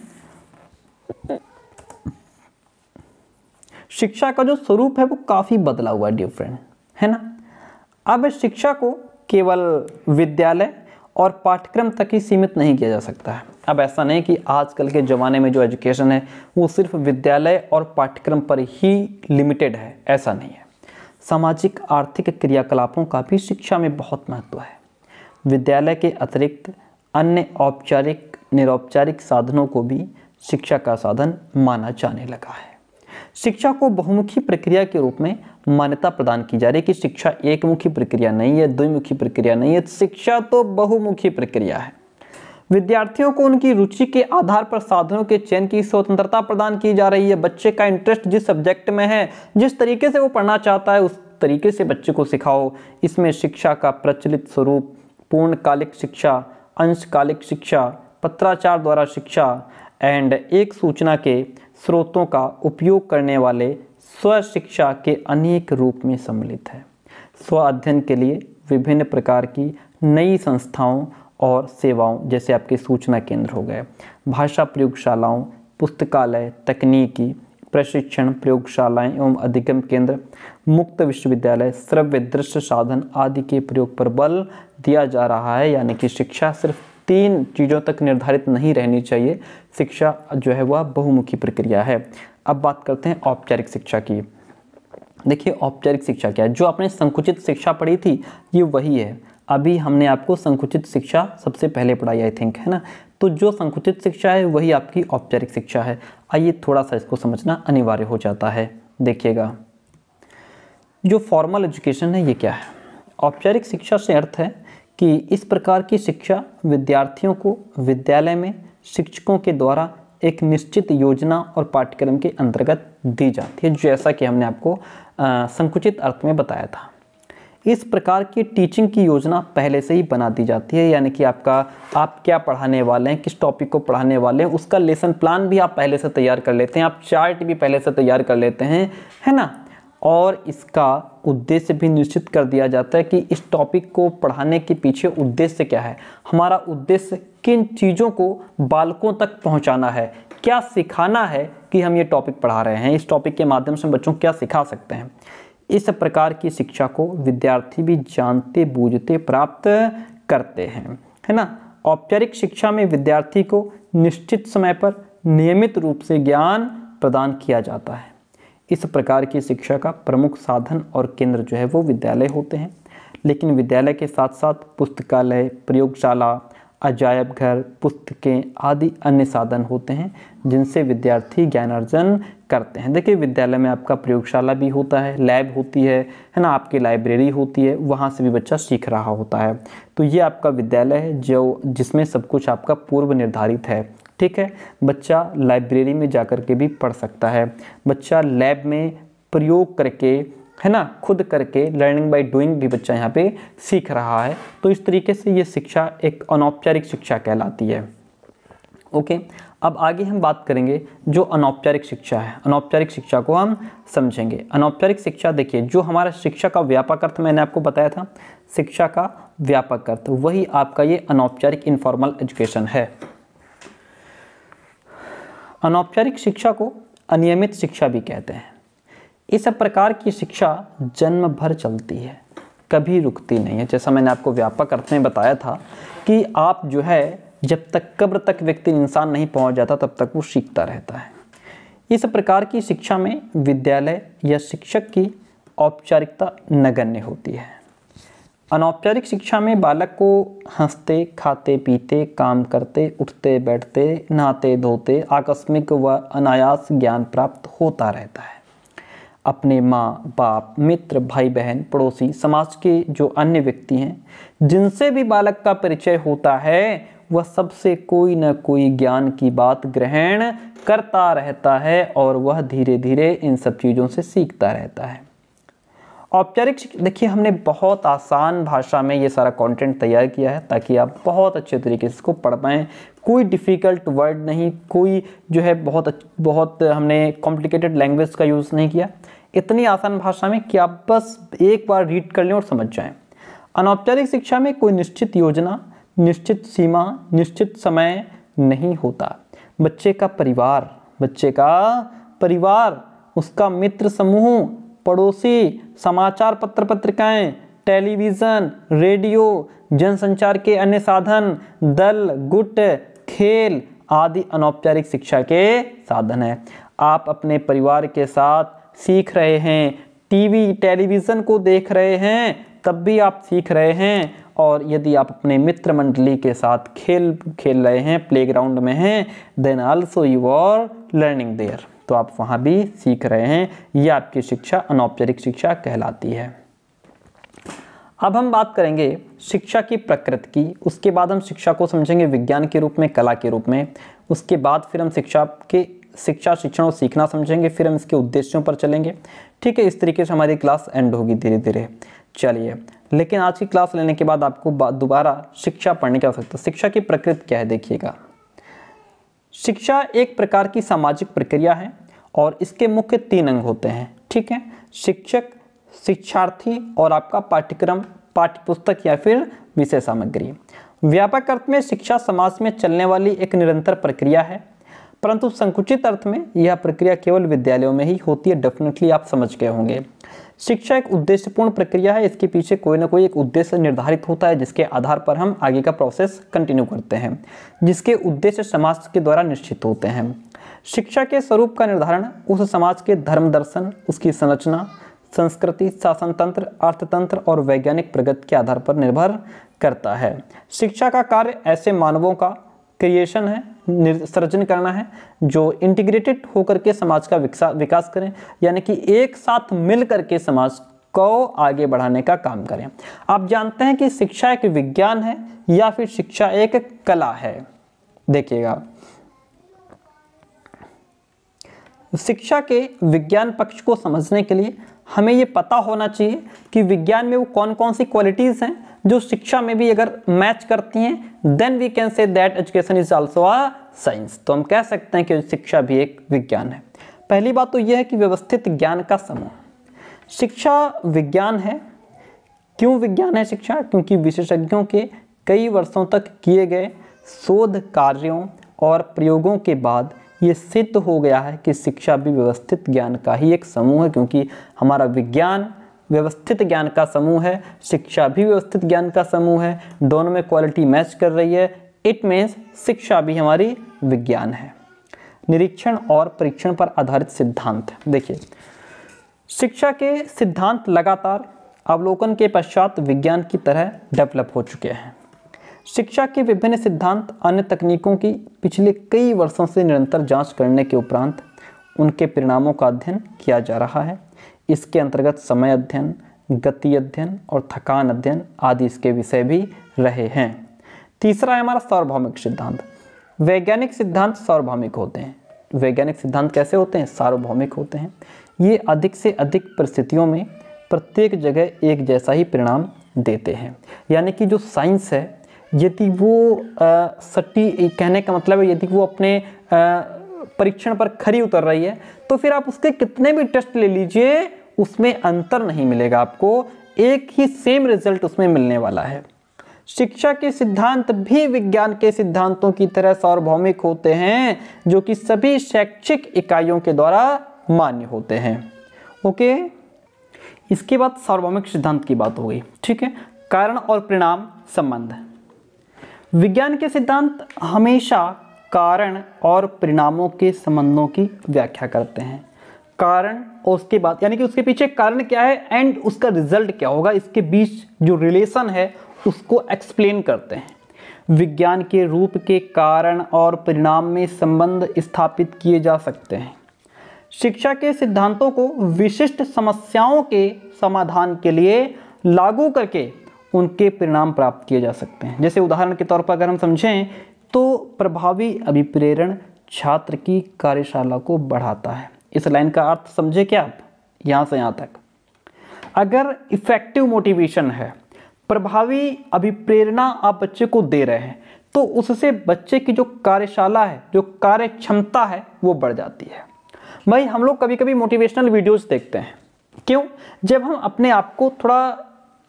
शिक्षा का जो स्वरूप है, वो काफ़ी बदला हुआ है डिफरेंट है ना? अब शिक्षा को केवल विद्यालय और पाठ्यक्रम तक ही सीमित नहीं किया जा सकता है। अब ऐसा नहीं कि आजकल के ज़माने में जो एजुकेशन है, वो सिर्फ़ विद्यालय और पाठ्यक्रम पर ही लिमिटेड है। ऐसा नहीं है। सामाजिक, आर्थिक क्रियाकलापों का भी शिक्षा में बहुत महत्व है। विद्यालय के अतिरिक्त अन्य औपचारिक, निरौपचारिक साधनों को भी शिक्षा का साधन माना जाने लगा है। शिक्षा को बहुमुखी प्रक्रिया के रूप में मान्यता प्रदान की जा रही है कि शिक्षा एक मुखी प्रक्रिया नहीं है, द्विमुखी प्रक्रिया नहीं है। शिक्षा तो बहुमुखी प्रक्रिया है। विद्यार्थियों को उनकी रुचि के आधार पर साधनों के चयन की स्वतंत्रता प्रदान की जा रही है। बच्चे का इंटरेस्ट जिस सब्जेक्ट में है, जिस तरीके से वो पढ़ना चाहता है, उस तरीके से बच्चे को सिखाओ। इसमें शिक्षा का प्रचलित स्वरूप, पूर्णकालिक शिक्षा, अंशकालिक शिक्षा, पत्राचार द्वारा शिक्षा एंड एक सूचना के स्रोतों का उपयोग करने वाले स्व शिक्षा के अनेक रूप में सम्मिलित है। स्व अध्ययन के लिए विभिन्न प्रकार की नई संस्थाओं और सेवाओं जैसे आपके सूचना केंद्र हो गए। भाषा प्रयोगशालाओं, पुस्तकालय, तकनीकी, प्रशिक्षण प्रयोगशालाएँ एवं अधिगम केंद्र, मुक्त विश्वविद्यालय, श्रव्य दृश्य साधन आदि के प्रयोग पर बल दिया जा रहा है। यानी कि शिक्षा सिर्फ़ तीन चीज़ों तक निर्धारित नहीं रहनी चाहिए, शिक्षा जो है वह बहुमुखी प्रक्रिया है। अब बात करते हैं औपचारिक शिक्षा की। देखिए, औपचारिक शिक्षा क्या है? जो आपने संकुचित शिक्षा पढ़ी थी, ये वही है। अभी हमने आपको संकुचित शिक्षा सबसे पहले पढ़ाई आई थिंक है ना? तो जो संकुचित शिक्षा है वही आपकी औपचारिक शिक्षा है। आइए थोड़ा सा इसको समझना अनिवार्य हो जाता है। देखिएगा। जो फॉर्मल एजुकेशन है ये क्या है? औपचारिक शिक्षा से अर्थ है कि इस प्रकार की शिक्षा विद्यार्थियों को विद्यालय में शिक्षकों के द्वारा एक निश्चित योजना और पाठ्यक्रम के अंतर्गत दी जाती है जैसा कि हमने आपको आ, संकुचित अर्थ में बताया था। इस प्रकार की टीचिंग की योजना पहले से ही बना दी जाती है, यानी कि आपका, आप क्या पढ़ाने वाले हैं, किस टॉपिक को पढ़ाने वाले हैं, उसका लेसन प्लान भी आप पहले से तैयार कर लेते हैं, आप चार्ट भी पहले से तैयार कर लेते हैं, है ना? और इसका उद्देश्य भी निश्चित कर दिया जाता है कि इस टॉपिक को पढ़ाने के पीछे उद्देश्य क्या है। हमारा उद्देश्य किन चीज़ों को बालकों तक पहुंचाना है, क्या सिखाना है कि हम ये टॉपिक पढ़ा रहे हैं, इस टॉपिक के माध्यम से बच्चों क्या सिखा सकते हैं। इस प्रकार की शिक्षा को विद्यार्थी भी जानते, बूझते, प्राप्त करते हैं, है ना? औपचारिक शिक्षा में विद्यार्थी को निश्चित समय पर नियमित रूप से ज्ञान प्रदान किया जाता है। इस प्रकार की शिक्षा का प्रमुख साधन और केंद्र जो है वो विद्यालय होते हैं। लेकिन विद्यालय के साथ साथ पुस्तकालय, प्रयोगशाला अजायब घर, पुस्तकें आदि अन्य साधन होते हैं, जिनसे विद्यार्थी ज्ञानार्जन करते हैं। देखिए, विद्यालय में आपका प्रयोगशाला भी होता है, लैब होती है है ना? आपकी लाइब्रेरी होती है, वहाँ से भी बच्चा सीख रहा होता है। तो ये आपका विद्यालय है, जो, जिसमें सब कुछ आपका पूर्व निर्धारित है। ठीक है? बच्चा लाइब्रेरी में जा कर के भी पढ़ सकता है। बच्चा लैब में प्रयोग करके है ना? खुद करके लर्निंग बाय डूइंग भी बच्चा यहाँ पे सीख रहा है। तो इस तरीके से ये शिक्षा एक अनौपचारिक शिक्षा कहलाती है। ओके अब आगे हम बात करेंगे जो अनौपचारिक शिक्षा है। अनौपचारिक शिक्षा को हम समझेंगे। अनौपचारिक शिक्षा देखिए, जो हमारा शिक्षा का व्यापक अर्थ मैंने आपको बताया था, शिक्षा का व्यापक अर्थ, वही आपका ये अनौपचारिक इनफॉर्मल एजुकेशन है। अनौपचारिक शिक्षा को अनियमित शिक्षा भी कहते हैं। इस प्रकार की शिक्षा जन्म भर चलती है, कभी रुकती नहीं है। जैसा मैंने आपको व्यापक अर्थ में बताया था कि आप जो है, जब तक कब्र तक व्यक्ति इंसान नहीं पहुँच जाता, तब तक वो सीखता रहता है। इस प्रकार की शिक्षा में विद्यालय या शिक्षक की औपचारिकता नगण्य होती है। अनौपचारिक शिक्षा में बालक को हँसते, खाते, पीते, काम करते, उठते, बैठते, नहाते, धोते, आकस्मिक व अनायास ज्ञान प्राप्त होता रहता है। अपने माँ, बाप, मित्र, भाई, बहन, पड़ोसी, समाज के जो अन्य व्यक्ति हैं, जिनसे भी बालक का परिचय होता है, वह सबसे कोई ना कोई ज्ञान की बात ग्रहण करता रहता है और वह धीरे धीरे इन सब चीज़ों से सीखता रहता है। औपचारिक देखिए, हमने बहुत आसान भाषा में ये सारा कंटेंट तैयार किया है ताकि आप बहुत अच्छे तरीके से इसको पढ़ पाएँ। कोई डिफ़िकल्ट वर्ड नहीं, कोई जो है बहुत बहुत हमने कॉम्प्लिकेटेड लैंग्वेज का यूज़ नहीं किया। इतनी आसान भाषा में कि आप बस एक बार रीड कर लें और समझ जाएँ। अनौपचारिक शिक्षा में कोई निश्चित योजना, निश्चित सीमा, निश्चित समय नहीं होता। बच्चे का परिवार, बच्चे का परिवार, उसका मित्र समूह पड़ोसी समाचार पत्र पत्रिकाएँ, टेलीविज़न, रेडियो, जनसंचार के अन्य साधन, दल, गुट, खेल आदि अनौपचारिक शिक्षा के साधन हैं। आप अपने परिवार के साथ सीख रहे हैं, टीवी, टेलीविज़न को देख रहे हैं, तब भी आप सीख रहे हैं। और यदि आप अपने मित्र मंडली के साथ खेल खेल रहे हैं, प्लेग्राउंड में हैं then also you are learning there तो आप वहाँ भी सीख रहे हैं। यह आपकी शिक्षा, अनौपचारिक शिक्षा कहलाती है। अब हम बात करेंगे शिक्षा की प्रकृति की। उसके बाद हम शिक्षा को समझेंगे विज्ञान के रूप में, कला के रूप में। उसके बाद फिर हम शिक्षा के, शिक्षा, शिक्षण और सीखना समझेंगे। फिर हम इसके उद्देश्यों पर चलेंगे। ठीक है, इस तरीके से हमारी क्लास एंड होगी धीरे धीरे चलिए, लेकिन आज की क्लास लेने के बाद आपको दोबारा शिक्षा पढ़ने की आवश्यकता। शिक्षा की प्रकृति क्या है, देखिएगा। शिक्षा एक प्रकार की सामाजिक प्रक्रिया है और इसके मुख्य तीन अंग होते हैं, ठीक है? शिक्षक, शिक्षार्थी और आपका पाठ्यक्रम, पाठ्यपुस्तक या फिर विषय सामग्री। व्यापक अर्थ में शिक्षा समाज में चलने वाली एक निरंतर प्रक्रिया है, परंतु संकुचित अर्थ में यह प्रक्रिया केवल विद्यालयों में ही होती है डेफिनेटली आप समझ गए होंगे। शिक्षा एक उद्देश्यपूर्ण प्रक्रिया है, इसके पीछे कोई ना कोई एक उद्देश्य निर्धारित होता है, जिसके आधार पर हम आगे का प्रोसेस कंटिन्यू करते हैं, जिसके उद्देश्य समाज के द्वारा निश्चित होते हैं। शिक्षा के स्वरूप का निर्धारण, उस समाज के धर्म दर्शन, उसकी संरचना, संस्कृति शासन तंत्र अर्थतंत्र और वैज्ञानिक प्रगति के आधार पर निर्भर करता है। शिक्षा का कार्य ऐसे मानवों का क्रिएशन है सृजन करना है, जो इंटीग्रेटेड होकर के समाज का विकास करें, यानी कि एक साथ मिल करके समाज को आगे बढ़ाने का काम करें। आप जानते हैं कि शिक्षा एक विज्ञान है या फिर शिक्षा एक कला है? देखिएगा। शिक्षा के विज्ञान पक्ष को समझने के लिए हमें ये पता होना चाहिए कि विज्ञान में वो कौन कौन सी क्वालिटीज़ हैं जो शिक्षा में भी अगर मैच करती हैं then we can say that education is also a science तो हम कह सकते हैं कि शिक्षा भी एक विज्ञान है। पहली बात तो यह है कि व्यवस्थित ज्ञान का समूह। शिक्षा विज्ञान है। क्यों विज्ञान है शिक्षा? क्योंकि विशेषज्ञों के कई वर्षों तक किए गए शोध कार्यों और प्रयोगों के बाद ये सिद्ध हो गया है कि शिक्षा भी व्यवस्थित ज्ञान का ही एक समूह है, क्योंकि हमारा विज्ञान व्यवस्थित ज्ञान का समूह है, शिक्षा भी व्यवस्थित ज्ञान का समूह है, दोनों में क्वालिटी मैच कर रही है इट मीन्स शिक्षा भी हमारी विज्ञान है। निरीक्षण और परीक्षण पर आधारित सिद्धांत। देखिए, शिक्षा के सिद्धांत लगातार अवलोकन के पश्चात विज्ञान की तरह डेवलप हो चुके हैं। शिक्षा के विभिन्न सिद्धांत अन्य तकनीकों की पिछले कई वर्षों से निरंतर जाँच करने के उपरांत उनके परिणामों का अध्ययन किया जा रहा है। इसके अंतर्गत समय अध्ययन, गति अध्ययन और थकान अध्ययन आदि इसके विषय भी रहे हैं। तीसरा है हमारा सार्वभौमिक सिद्धांत। वैज्ञानिक सिद्धांत सार्वभौमिक होते हैं। वैज्ञानिक सिद्धांत कैसे होते हैं? सार्वभौमिक होते हैं। ये अधिक से अधिक परिस्थितियों में प्रत्येक जगह एक जैसा ही परिणाम देते हैं। यानी कि जो साइंस है यदि वो सट्टी कहने का मतलब है, यदि वो अपने परीक्षण पर खरी उतर रही है तो फिर आप उसके कितने भी टेस्ट ले लीजिए, उसमें अंतर नहीं मिलेगा आपको। एक ही सेम रिज़ल्ट उसमें मिलने वाला है। शिक्षा के सिद्धांत भी विज्ञान के सिद्धांतों की तरह सार्वभौमिक होते हैं, जो कि सभी शैक्षिक इकाइयों के द्वारा मान्य होते हैं। ओके? इसके बाद सार्वभौमिक सिद्धांत की बात हो गई, ठीक है? कारण और परिणाम संबंध। विज्ञान के सिद्धांत हमेशा कारण और परिणामों के संबंधों की व्याख्या करते हैं। कारण और उसके बाद, यानी कि उसके पीछे कारण क्या है एंड उसका रिज़ल्ट क्या होगा, इसके बीच जो रिलेशन है, उसको एक्सप्लेन करते हैं। विज्ञान के रूप के कारण और परिणाम में संबंध स्थापित किए जा सकते हैं। शिक्षा के सिद्धांतों को विशिष्ट समस्याओं के समाधान के लिए लागू करके उनके परिणाम प्राप्त किए जा सकते हैं। जैसे उदाहरण के तौर पर अगर हम समझें तो प्रभावी अभिप्रेरण छात्र की कार्यशाला को बढ़ाता है। इस लाइन का अर्थ समझे क्या आप? यहाँ से यहाँ तक। अगर इफ़ेक्टिव मोटिवेशन है, प्रभावी अभिप्रेरणा आप बच्चे को दे रहे हैं तो उससे बच्चे की जो कार्यशाला है, जो कार्य क्षमता है, वो बढ़ जाती है। भाई, हम लोग कभी कभी मोटिवेशनल वीडियोस देखते हैं। क्यों? जब हम अपने आप को थोड़ा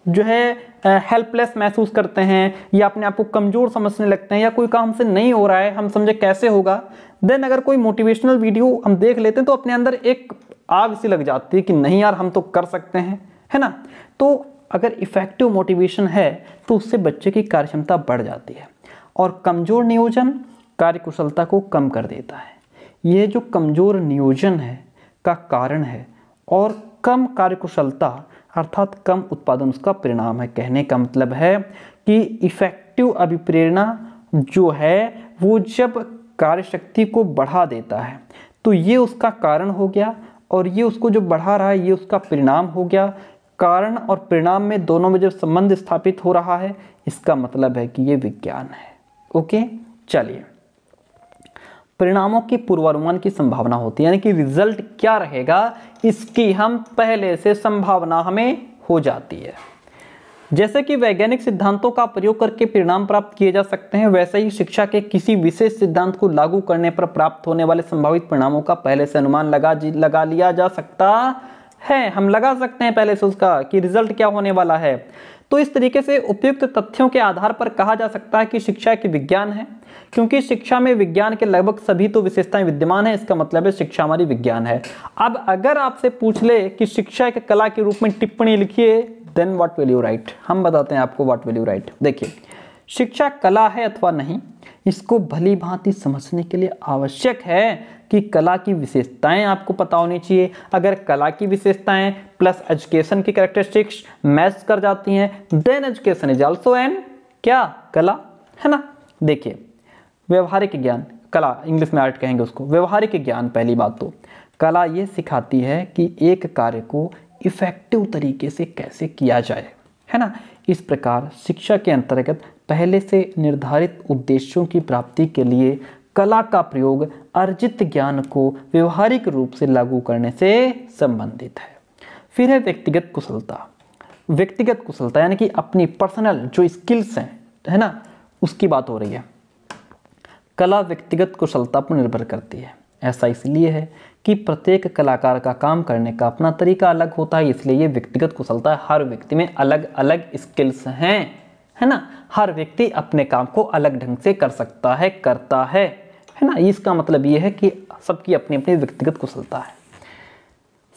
जो है हेल्पलेस महसूस करते हैं या अपने आप को कमज़ोर समझने लगते हैं या कोई काम से नहीं हो रहा है, हम समझे कैसे होगा? देन अगर कोई मोटिवेशनल वीडियो हम देख लेते हैं तो अपने अंदर एक आग सी लग जाती है कि नहीं यार, हम तो कर सकते हैं, है ना? तो अगर इफ़ेक्टिव मोटिवेशन है तो उससे बच्चे की कार्यक्षमता बढ़ जाती है और कमज़ोर नियोजन कार्यकुशलता को कम कर देता है। ये जो कमज़ोर नियोजन है का कारण है और कम कार्यकुशलता अर्थात कम उत्पादन उसका परिणाम है। कहने का मतलब है कि इफ़ेक्टिव अभिप्रेरणा जो है, वो जब कार्यशक्ति को बढ़ा देता है तो ये उसका कारण हो गया और ये उसको जो बढ़ा रहा है, ये उसका परिणाम हो गया। कारण और परिणाम में दोनों में जब संबंध स्थापित हो रहा है, इसका मतलब है कि ये विज्ञान है। ओके? चलिए। परिणामों की पूर्वानुमान की संभावना होती है, यानी कि रिज़ल्ट क्या रहेगा, इसकी हम पहले से संभावना हमें हो जाती है। जैसे कि वैज्ञानिक सिद्धांतों का प्रयोग करके परिणाम प्राप्त किए जा सकते हैं, वैसे ही शिक्षा के किसी विशेष सिद्धांत को लागू करने पर प्राप्त होने वाले संभावित परिणामों का पहले से अनुमान लगा लगा लिया जा सकता है। हम लगा सकते हैं पहले से उसका कि रिज़ल्ट क्या होने वाला है। तो इस तरीके से उपयुक्त तथ्यों के आधार पर कहा जा सकता है कि शिक्षा एक विज्ञान है, क्योंकि शिक्षा में विज्ञान के लगभग सभी तो विशेषताएँ विद्यमान है, इसका मतलब है शिक्षा हमारी विज्ञान है। अब अगर आपसे पूछ ले कि शिक्षा एक कला के रूप में टिप्पणी लिखिए then what will you write हम बताते हैं आपको व्हाट विल यू राइट देखिए, शिक्षा कला है अथवा नहीं, इसको भली भांति समझने के लिए आवश्यक है कि कला की विशेषताएँ आपको पता होनी चाहिए। अगर कला की विशेषताएँ प्लस एजुकेशन की करेक्टरिस्टिक्स मैच कर जाती हैं then education is also an क्या? कला, है ना? देखिए, व्यवहारिक ज्ञान, कला इंग्लिश में आर्ट कहेंगे उसको। व्यवहारिक ज्ञान, पहली बात तो कला ये सिखाती है कि एक कार्य को इफ़ेक्टिव तरीके से कैसे किया जाए, है ना? इस प्रकार शिक्षा के अंतर्गत पहले से निर्धारित उद्देश्यों की प्राप्ति के लिए कला का प्रयोग अर्जित ज्ञान को व्यवहारिक रूप से लागू करने से संबंधित है। फिर है व्यक्तिगत कुशलता। व्यक्तिगत कुशलता, यानी कि अपनी पर्सनल जो स्किल्स हैं, है ना, उसकी बात हो रही है। कला व्यक्तिगत कुशलता पर निर्भर करती है। ऐसा इसलिए है कि प्रत्येक कलाकार का काम करने का अपना तरीका अलग होता है, इसलिए ये व्यक्तिगत कुशलता हर व्यक्ति में अलग अलग स्किल्स हैं, है ना। हर व्यक्ति अपने काम को अलग ढंग से कर सकता है, करता है। है ना? इसका मतलब ये है कि सबकी अपनी अपनी व्यक्तिगत कुशलता है।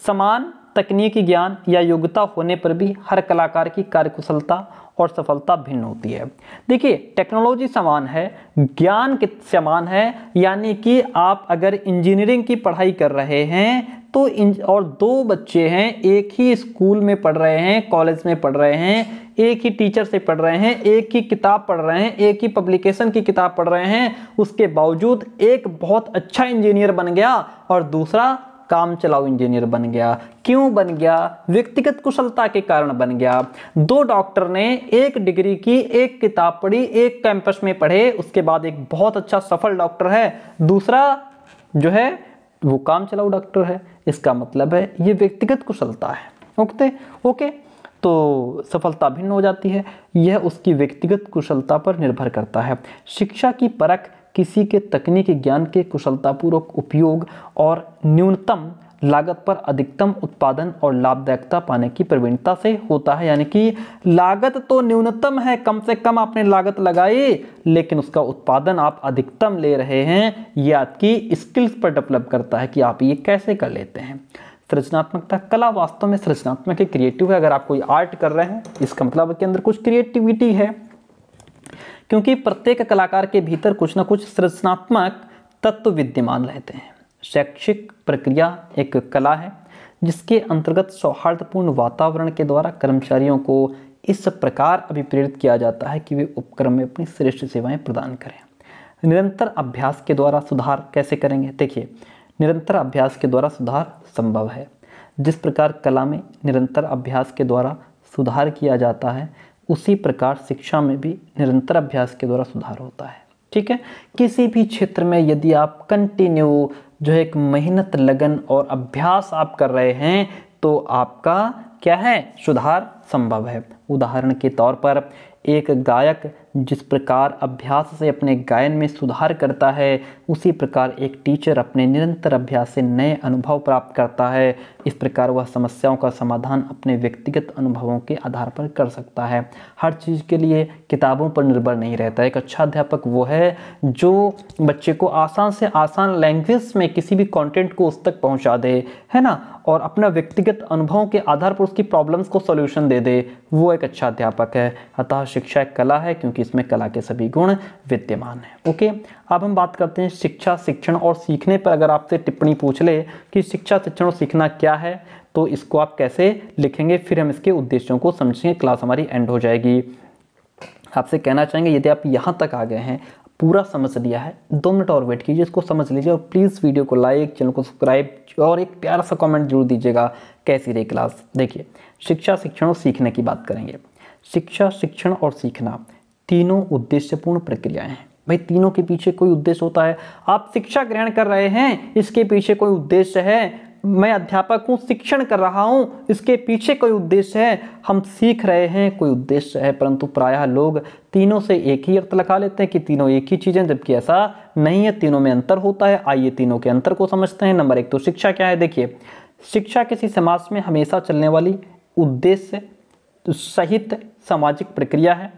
समान तकनीकी ज्ञान या योग्यता होने पर भी हर कलाकार की कार्यकुशलता और सफलता भिन्न होती है। देखिए, टेक्नोलॉजी समान है, ज्ञान के समान है, यानी कि आप अगर इंजीनियरिंग की पढ़ाई कर रहे हैं तो इन और दो बच्चे हैं, एक ही स्कूल में पढ़ रहे हैं, कॉलेज में पढ़ रहे हैं, एक ही टीचर से पढ़ रहे हैं, एक ही किताब पढ़ रहे हैं, एक ही पब्लिकेशन की किताब पढ़ रहे हैं, उसके बावजूद एक बहुत अच्छा इंजीनियर बन गया और दूसरा काम चलाऊ इंजीनियर बन गया। क्यों बन गया? व्यक्तिगत कुशलता के कारण बन गया। दो डॉक्टर ने एक डिग्री की, एक किताब पढ़ी, एक कैंपस में पढ़े, उसके बाद एक बहुत अच्छा सफल डॉक्टर है। दूसरा जो है वो काम चलाऊ डॉक्टर है, इसका मतलब है ये व्यक्तिगत कुशलता है। ओके ओके तो सफलता भिन्न हो जाती है, यह उसकी व्यक्तिगत कुशलता पर निर्भर करता है। शिक्षा की परख किसी के तकनीकी ज्ञान के कुशलतापूर्वक उपयोग और न्यूनतम लागत पर अधिकतम उत्पादन और लाभदायकता पाने की प्रवीणता से होता है। यानी कि लागत तो न्यूनतम है, कम से कम आपने लागत लगाई, लेकिन उसका उत्पादन आप अधिकतम ले रहे हैं। ये आपकी स्किल्स पर डेवलप करता है कि आप ये कैसे कर लेते हैं। सृजनात्मकता कला वास्तव में सृजनात्मक है क्रिएटिव है। अगर आप कोई आर्ट कर रहे हैं, इसका मतलब के अंदर कुछ क्रिएटिविटी है। क्योंकि प्रत्येक कलाकार के भीतर कुछ ना कुछ सृजनात्मक तत्व विद्यमान रहते हैं। शैक्षिक प्रक्रिया एक कला है, जिसके अंतर्गत सौहार्दपूर्ण वातावरण के द्वारा कर्मचारियों को इस प्रकार अभिप्रेरित किया जाता है कि वे उपक्रम में अपनी श्रेष्ठ सेवाएँ प्रदान करें। निरंतर अभ्यास के द्वारा सुधार कैसे करेंगे? देखिए, निरंतर अभ्यास के द्वारा सुधार संभव है। जिस प्रकार कला में निरंतर अभ्यास के द्वारा सुधार किया जाता है, उसी प्रकार शिक्षा में भी निरंतर अभ्यास के द्वारा सुधार होता है। ठीक है? किसी भी क्षेत्र में यदि आप कंटिन्यू जो है एक मेहनत, लगन और अभ्यास आप कर रहे हैं तो आपका क्या है? सुधार संभव है। उदाहरण के तौर पर एक गायक जिस प्रकार अभ्यास से अपने गायन में सुधार करता है, उसी प्रकार एक टीचर अपने निरंतर अभ्यास से नए अनुभव प्राप्त करता है। इस प्रकार वह समस्याओं का समाधान अपने व्यक्तिगत अनुभवों के आधार पर कर सकता है। हर चीज़ के लिए किताबों पर निर्भर नहीं रहता। एक अच्छा अध्यापक वो है जो बच्चे को आसान से आसान लैंग्वेज में किसी भी कंटेंट को उस तक पहुँचा दे, है ना? और अपना व्यक्तिगत अनुभवों के आधार पर उसकी प्रॉब्लम्स को सोल्यूशन दे दे। वो एक अच्छा अध्यापक है। अतः शिक्षा एक कला है, क्योंकि इसमें कला के सभी गुण विद्यमान हैं। ओके, अब हम बात करते हैं शिक्षा, शिक्षण और सीखने पर। अगर आपसे टिप्पणी पूछ ले कि शिक्षा, शिक्षण और सीखना क्या है तो इसको आप कैसे लिखेंगे, फिर हम इसके उद्देश्यों को समझेंगे। क्लास हमारी एंड हो जाएगी। आपसे कहना चाहेंगे, यदि आप यहाँ तक आ गए हैं पूरा समझ लिया है। दो मिनट और वेट कीजिए, इसको समझ लीजिए और प्लीज़ वीडियो को लाइक, चैनल को सब्सक्राइब और एक प्यारा सा कमेंट ज़रूर दीजिएगा, कैसी रही क्लास? देखिए, शिक्षा, शिक्षण और सीखने की बात करेंगे। शिक्षा, शिक्षण और सीखना तीनों उद्देश्यपूर्ण प्रक्रियाएँ हैं। भाई, तीनों के पीछे कोई उद्देश्य होता है? आप शिक्षा ग्रहण कर रहे हैं, इसके पीछे कोई उद्देश्य है? मैं अध्यापक हूँ, शिक्षण कर रहा हूँ, इसके पीछे कोई उद्देश्य है? हम सीख रहे हैं, कोई उद्देश्य है, परंतु प्रायः लोग तीनों से एक ही अर्थ लगा लेते हैं कि तीनों एक ही चीज़ें, जबकि ऐसा नहीं है, तीनों में अंतर होता है। आइए तीनों के अंतर को समझते हैं। नंबर एक तो शिक्षा क्या है? देखिए, शिक्षा किसी समाज में हमेशा चलने वाली उद्देश्य सहित सामाजिक प्रक्रिया है,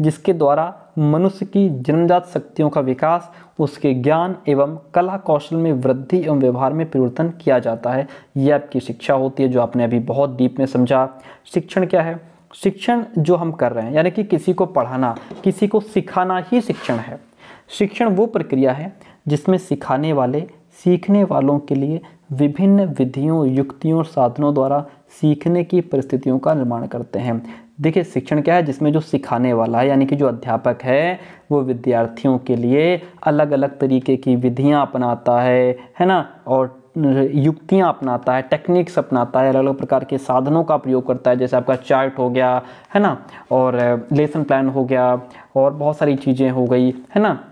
जिसके द्वारा मनुष्य की जन्मजात शक्तियों का विकास, उसके ज्ञान एवं कला कौशल में वृद्धि एवं व्यवहार में परिवर्तन किया जाता है। यह आपकी शिक्षा होती है, जो आपने अभी बहुत डीप में समझा। शिक्षण क्या है? शिक्षण जो हम कर रहे हैं, यानी कि किसी को पढ़ाना, किसी को सिखाना ही शिक्षण है। शिक्षण वो प्रक्रिया है जिसमें सिखाने वाले, सीखने वालों के लिए विभिन्न विधियों, युक्तियों और साधनों द्वारा सीखने की परिस्थितियों का निर्माण करते हैं। देखिए, शिक्षण क्या है जिसमें जो सिखाने वाला है यानी कि जो अध्यापक है, वो विद्यार्थियों के लिए अलग अलग तरीके की विधियाँ अपनाता है है ना? और युक्तियाँ अपनाता है टेक्निक्स अपनाता है अलग अलग प्रकार के साधनों का प्रयोग करता है, जैसे आपका चार्ट हो गया, है ना? और लेसन प्लान हो गया, और बहुत सारी चीज़ें हो गई, है ना?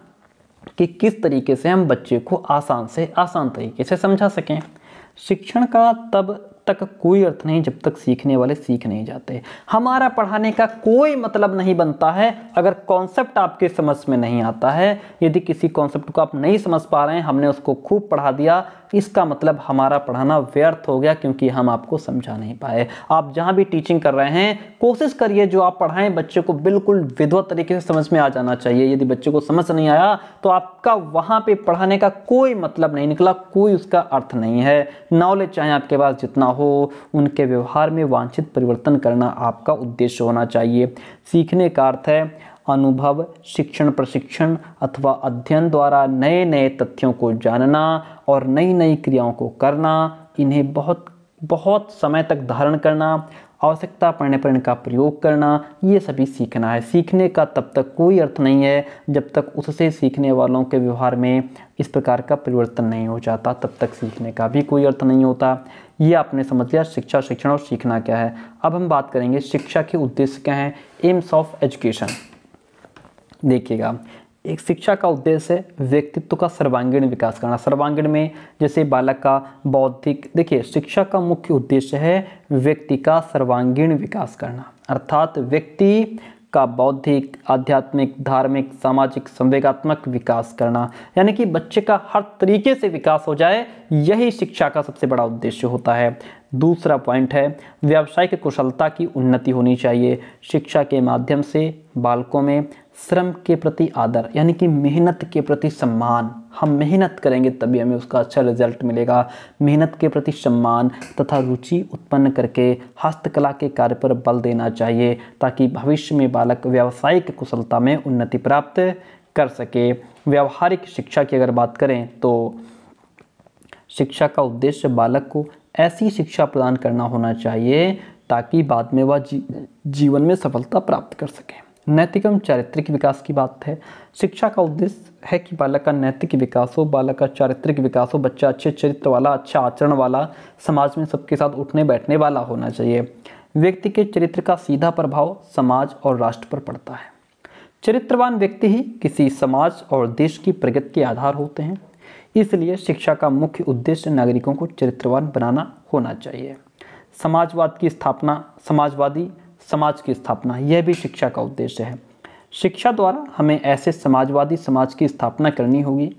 कि किस तरीके से हम बच्चे को आसान से, आसान तरीके से समझा सकें। शिक्षण का तब तक कोई अर्थ नहीं, जब तक सीखने वाले सीख नहीं जाते। हमारा पढ़ाने का कोई मतलब नहीं बनता है। अगर कॉन्सेप्ट आपके समझ में नहीं आता है, यदि किसी कॉन्सेप्ट को आप नहीं समझ पा रहे हैं, हमने उसको खूब पढ़ा दिया, इसका मतलब हमारा पढ़ाना व्यर्थ हो गया क्योंकि हम आपको समझा नहीं पाए। आप जहाँ भी टीचिंग कर रहे हैं, कोशिश करिए जो आप पढ़ाएँ, बच्चे को बिल्कुल विधवत तरीके से समझ में आ जाना चाहिए। यदि बच्चे को समझ नहीं आया तो आपका वहाँ पे पढ़ाने का कोई मतलब नहीं निकला, कोई उसका अर्थ नहीं है। नॉलेज चाहे आपके पास जितना हो, उनके व्यवहार में वांछित परिवर्तन करना आपका उद्देश्य होना चाहिए। सीखने का अर्थ है, अनुभव, शिक्षण प्रशिक्षण अथवा अध्ययन द्वारा नए नए तथ्यों को जानना और नई नई क्रियाओं को करना, इन्हें बहुत बहुत समय तक धारण करना आवश्यकता पड़ने पर इनका प्रयोग करना, ये सभी सीखना है। सीखने का तब तक कोई अर्थ नहीं है जब तक उससे सीखने वालों के व्यवहार में इस प्रकार का परिवर्तन नहीं हो जाता, तब तक सीखने का भी कोई अर्थ नहीं होता। ये आपने समझ लिया, शिक्षा, शिक्षण और सीखना क्या है? अब हम बात करेंगे शिक्षा के उद्देश्य क्या हैं? Aims of education. देखिएगा एक शिक्षा का उद्देश्य है व्यक्तित्व का सर्वांगीण विकास करना। सर्वांगीण में जैसे बालक का बौद्धिक, देखिए, शिक्षा का मुख्य उद्देश्य है व्यक्ति का सर्वांगीण विकास करना। अर्थात व्यक्ति का बौद्धिक, आध्यात्मिक, धार्मिक, सामाजिक, संवेगात्मक विकास करना। यानी कि बच्चे का हर तरीके से विकास हो जाए, यही शिक्षा का सबसे बड़ा उद्देश्य होता है। दूसरा पॉइंट है, व्यावसायिक कुशलता की उन्नति होनी चाहिए। शिक्षा के माध्यम से बालकों में श्रम के प्रति आदर, यानी कि मेहनत के प्रति सम्मान। हम मेहनत करेंगे तभी हमें उसका अच्छा रिज़ल्ट मिलेगा। मेहनत के प्रति सम्मान तथा रुचि उत्पन्न करके हस्तकला के कार्य पर बल देना चाहिए, ताकि भविष्य में बालक व्यावसायिक कुशलता में उन्नति प्राप्त कर सके। व्यावहारिक शिक्षा की अगर बात करें तो शिक्षा का उद्देश्य बालक को ऐसी शिक्षा प्रदान करना होना चाहिए ताकि बाद में वह जी, जीवन में सफलता प्राप्त कर सके। नैतिक एवं चारित्रिक विकास की बात है। शिक्षा का उद्देश्य है कि बालक का नैतिक विकास हो बालक का चारित्रिक विकास हो बच्चा अच्छे चरित्र वाला अच्छा आचरण वाला समाज में सबके साथ उठने बैठने वाला होना चाहिए। व्यक्ति के चरित्र का सीधा प्रभाव समाज और राष्ट्र पर पड़ता है। चरित्रवान व्यक्ति ही किसी समाज और देश की प्रगति के आधार होते हैं। इसलिए शिक्षा का मुख्य उद्देश्य नागरिकों को चरित्रवान बनाना होना चाहिए। समाजवाद की स्थापना, समाजवादी समाज की स्थापना, यह भी शिक्षा का उद्देश्य है। शिक्षा द्वारा हमें ऐसे समाजवादी समाज की स्थापना करनी होगी,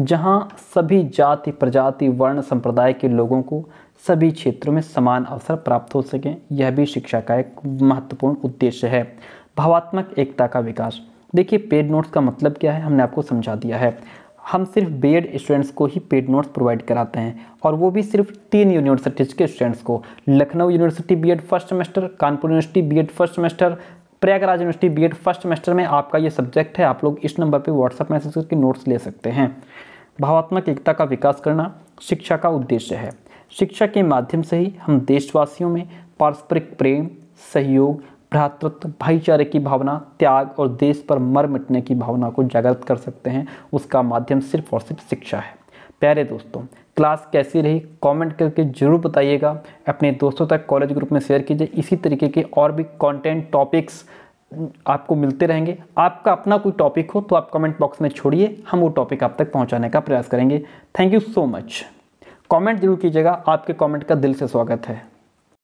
जहाँ सभी जाति, प्रजाति, वर्ण संप्रदाय के लोगों को सभी क्षेत्रों में समान अवसर प्राप्त हो सकें, यह भी शिक्षा का एक महत्वपूर्ण उद्देश्य है। भावात्मक एकता का विकास। देखिए, पेड नोट्स का मतलब क्या है? हमने आपको समझा दिया है। हम सिर्फ़ बी स्टूडेंट्स को ही पेड नोट्स प्रोवाइड कराते हैं और वो भी सिर्फ़ तीन यूनिवर्सिटीज़ के स्टूडेंट्स को। Lucknow university B first semester Kanpur university B first semester Prayagraj university B first semester में आपका ये सब्जेक्ट है, आप लोग इस नंबर पर व्हाट्सअप मैसेज करके नोट्स ले सकते हैं। भावात्मक एकता का विकास करना शिक्षा का उद्देश्य है। शिक्षा के माध्यम से ही हम देशवासियों में पारस्परिक प्रेम, सहयोग भ्रातृत्व, भाईचारे की भावना, त्याग और देश पर मर मिटने की भावना को जागृत कर सकते हैं, उसका माध्यम सिर्फ़ और सिर्फ़ शिक्षा है। प्यारे दोस्तों, क्लास कैसी रही? कमेंट करके ज़रूर बताइएगा। अपने दोस्तों तक कॉलेज ग्रुप में शेयर कीजिए। इसी तरीके के और भी कंटेंट टॉपिक्स आपको मिलते रहेंगे। आपका अपना कोई टॉपिक हो तो आप कमेंट बॉक्स में छोड़िए। हम वो टॉपिक आप तक पहुँचाने का प्रयास करेंगे। Thank you so much comment ज़रूर कीजिएगा। आपके कमेंट का दिल से स्वागत है।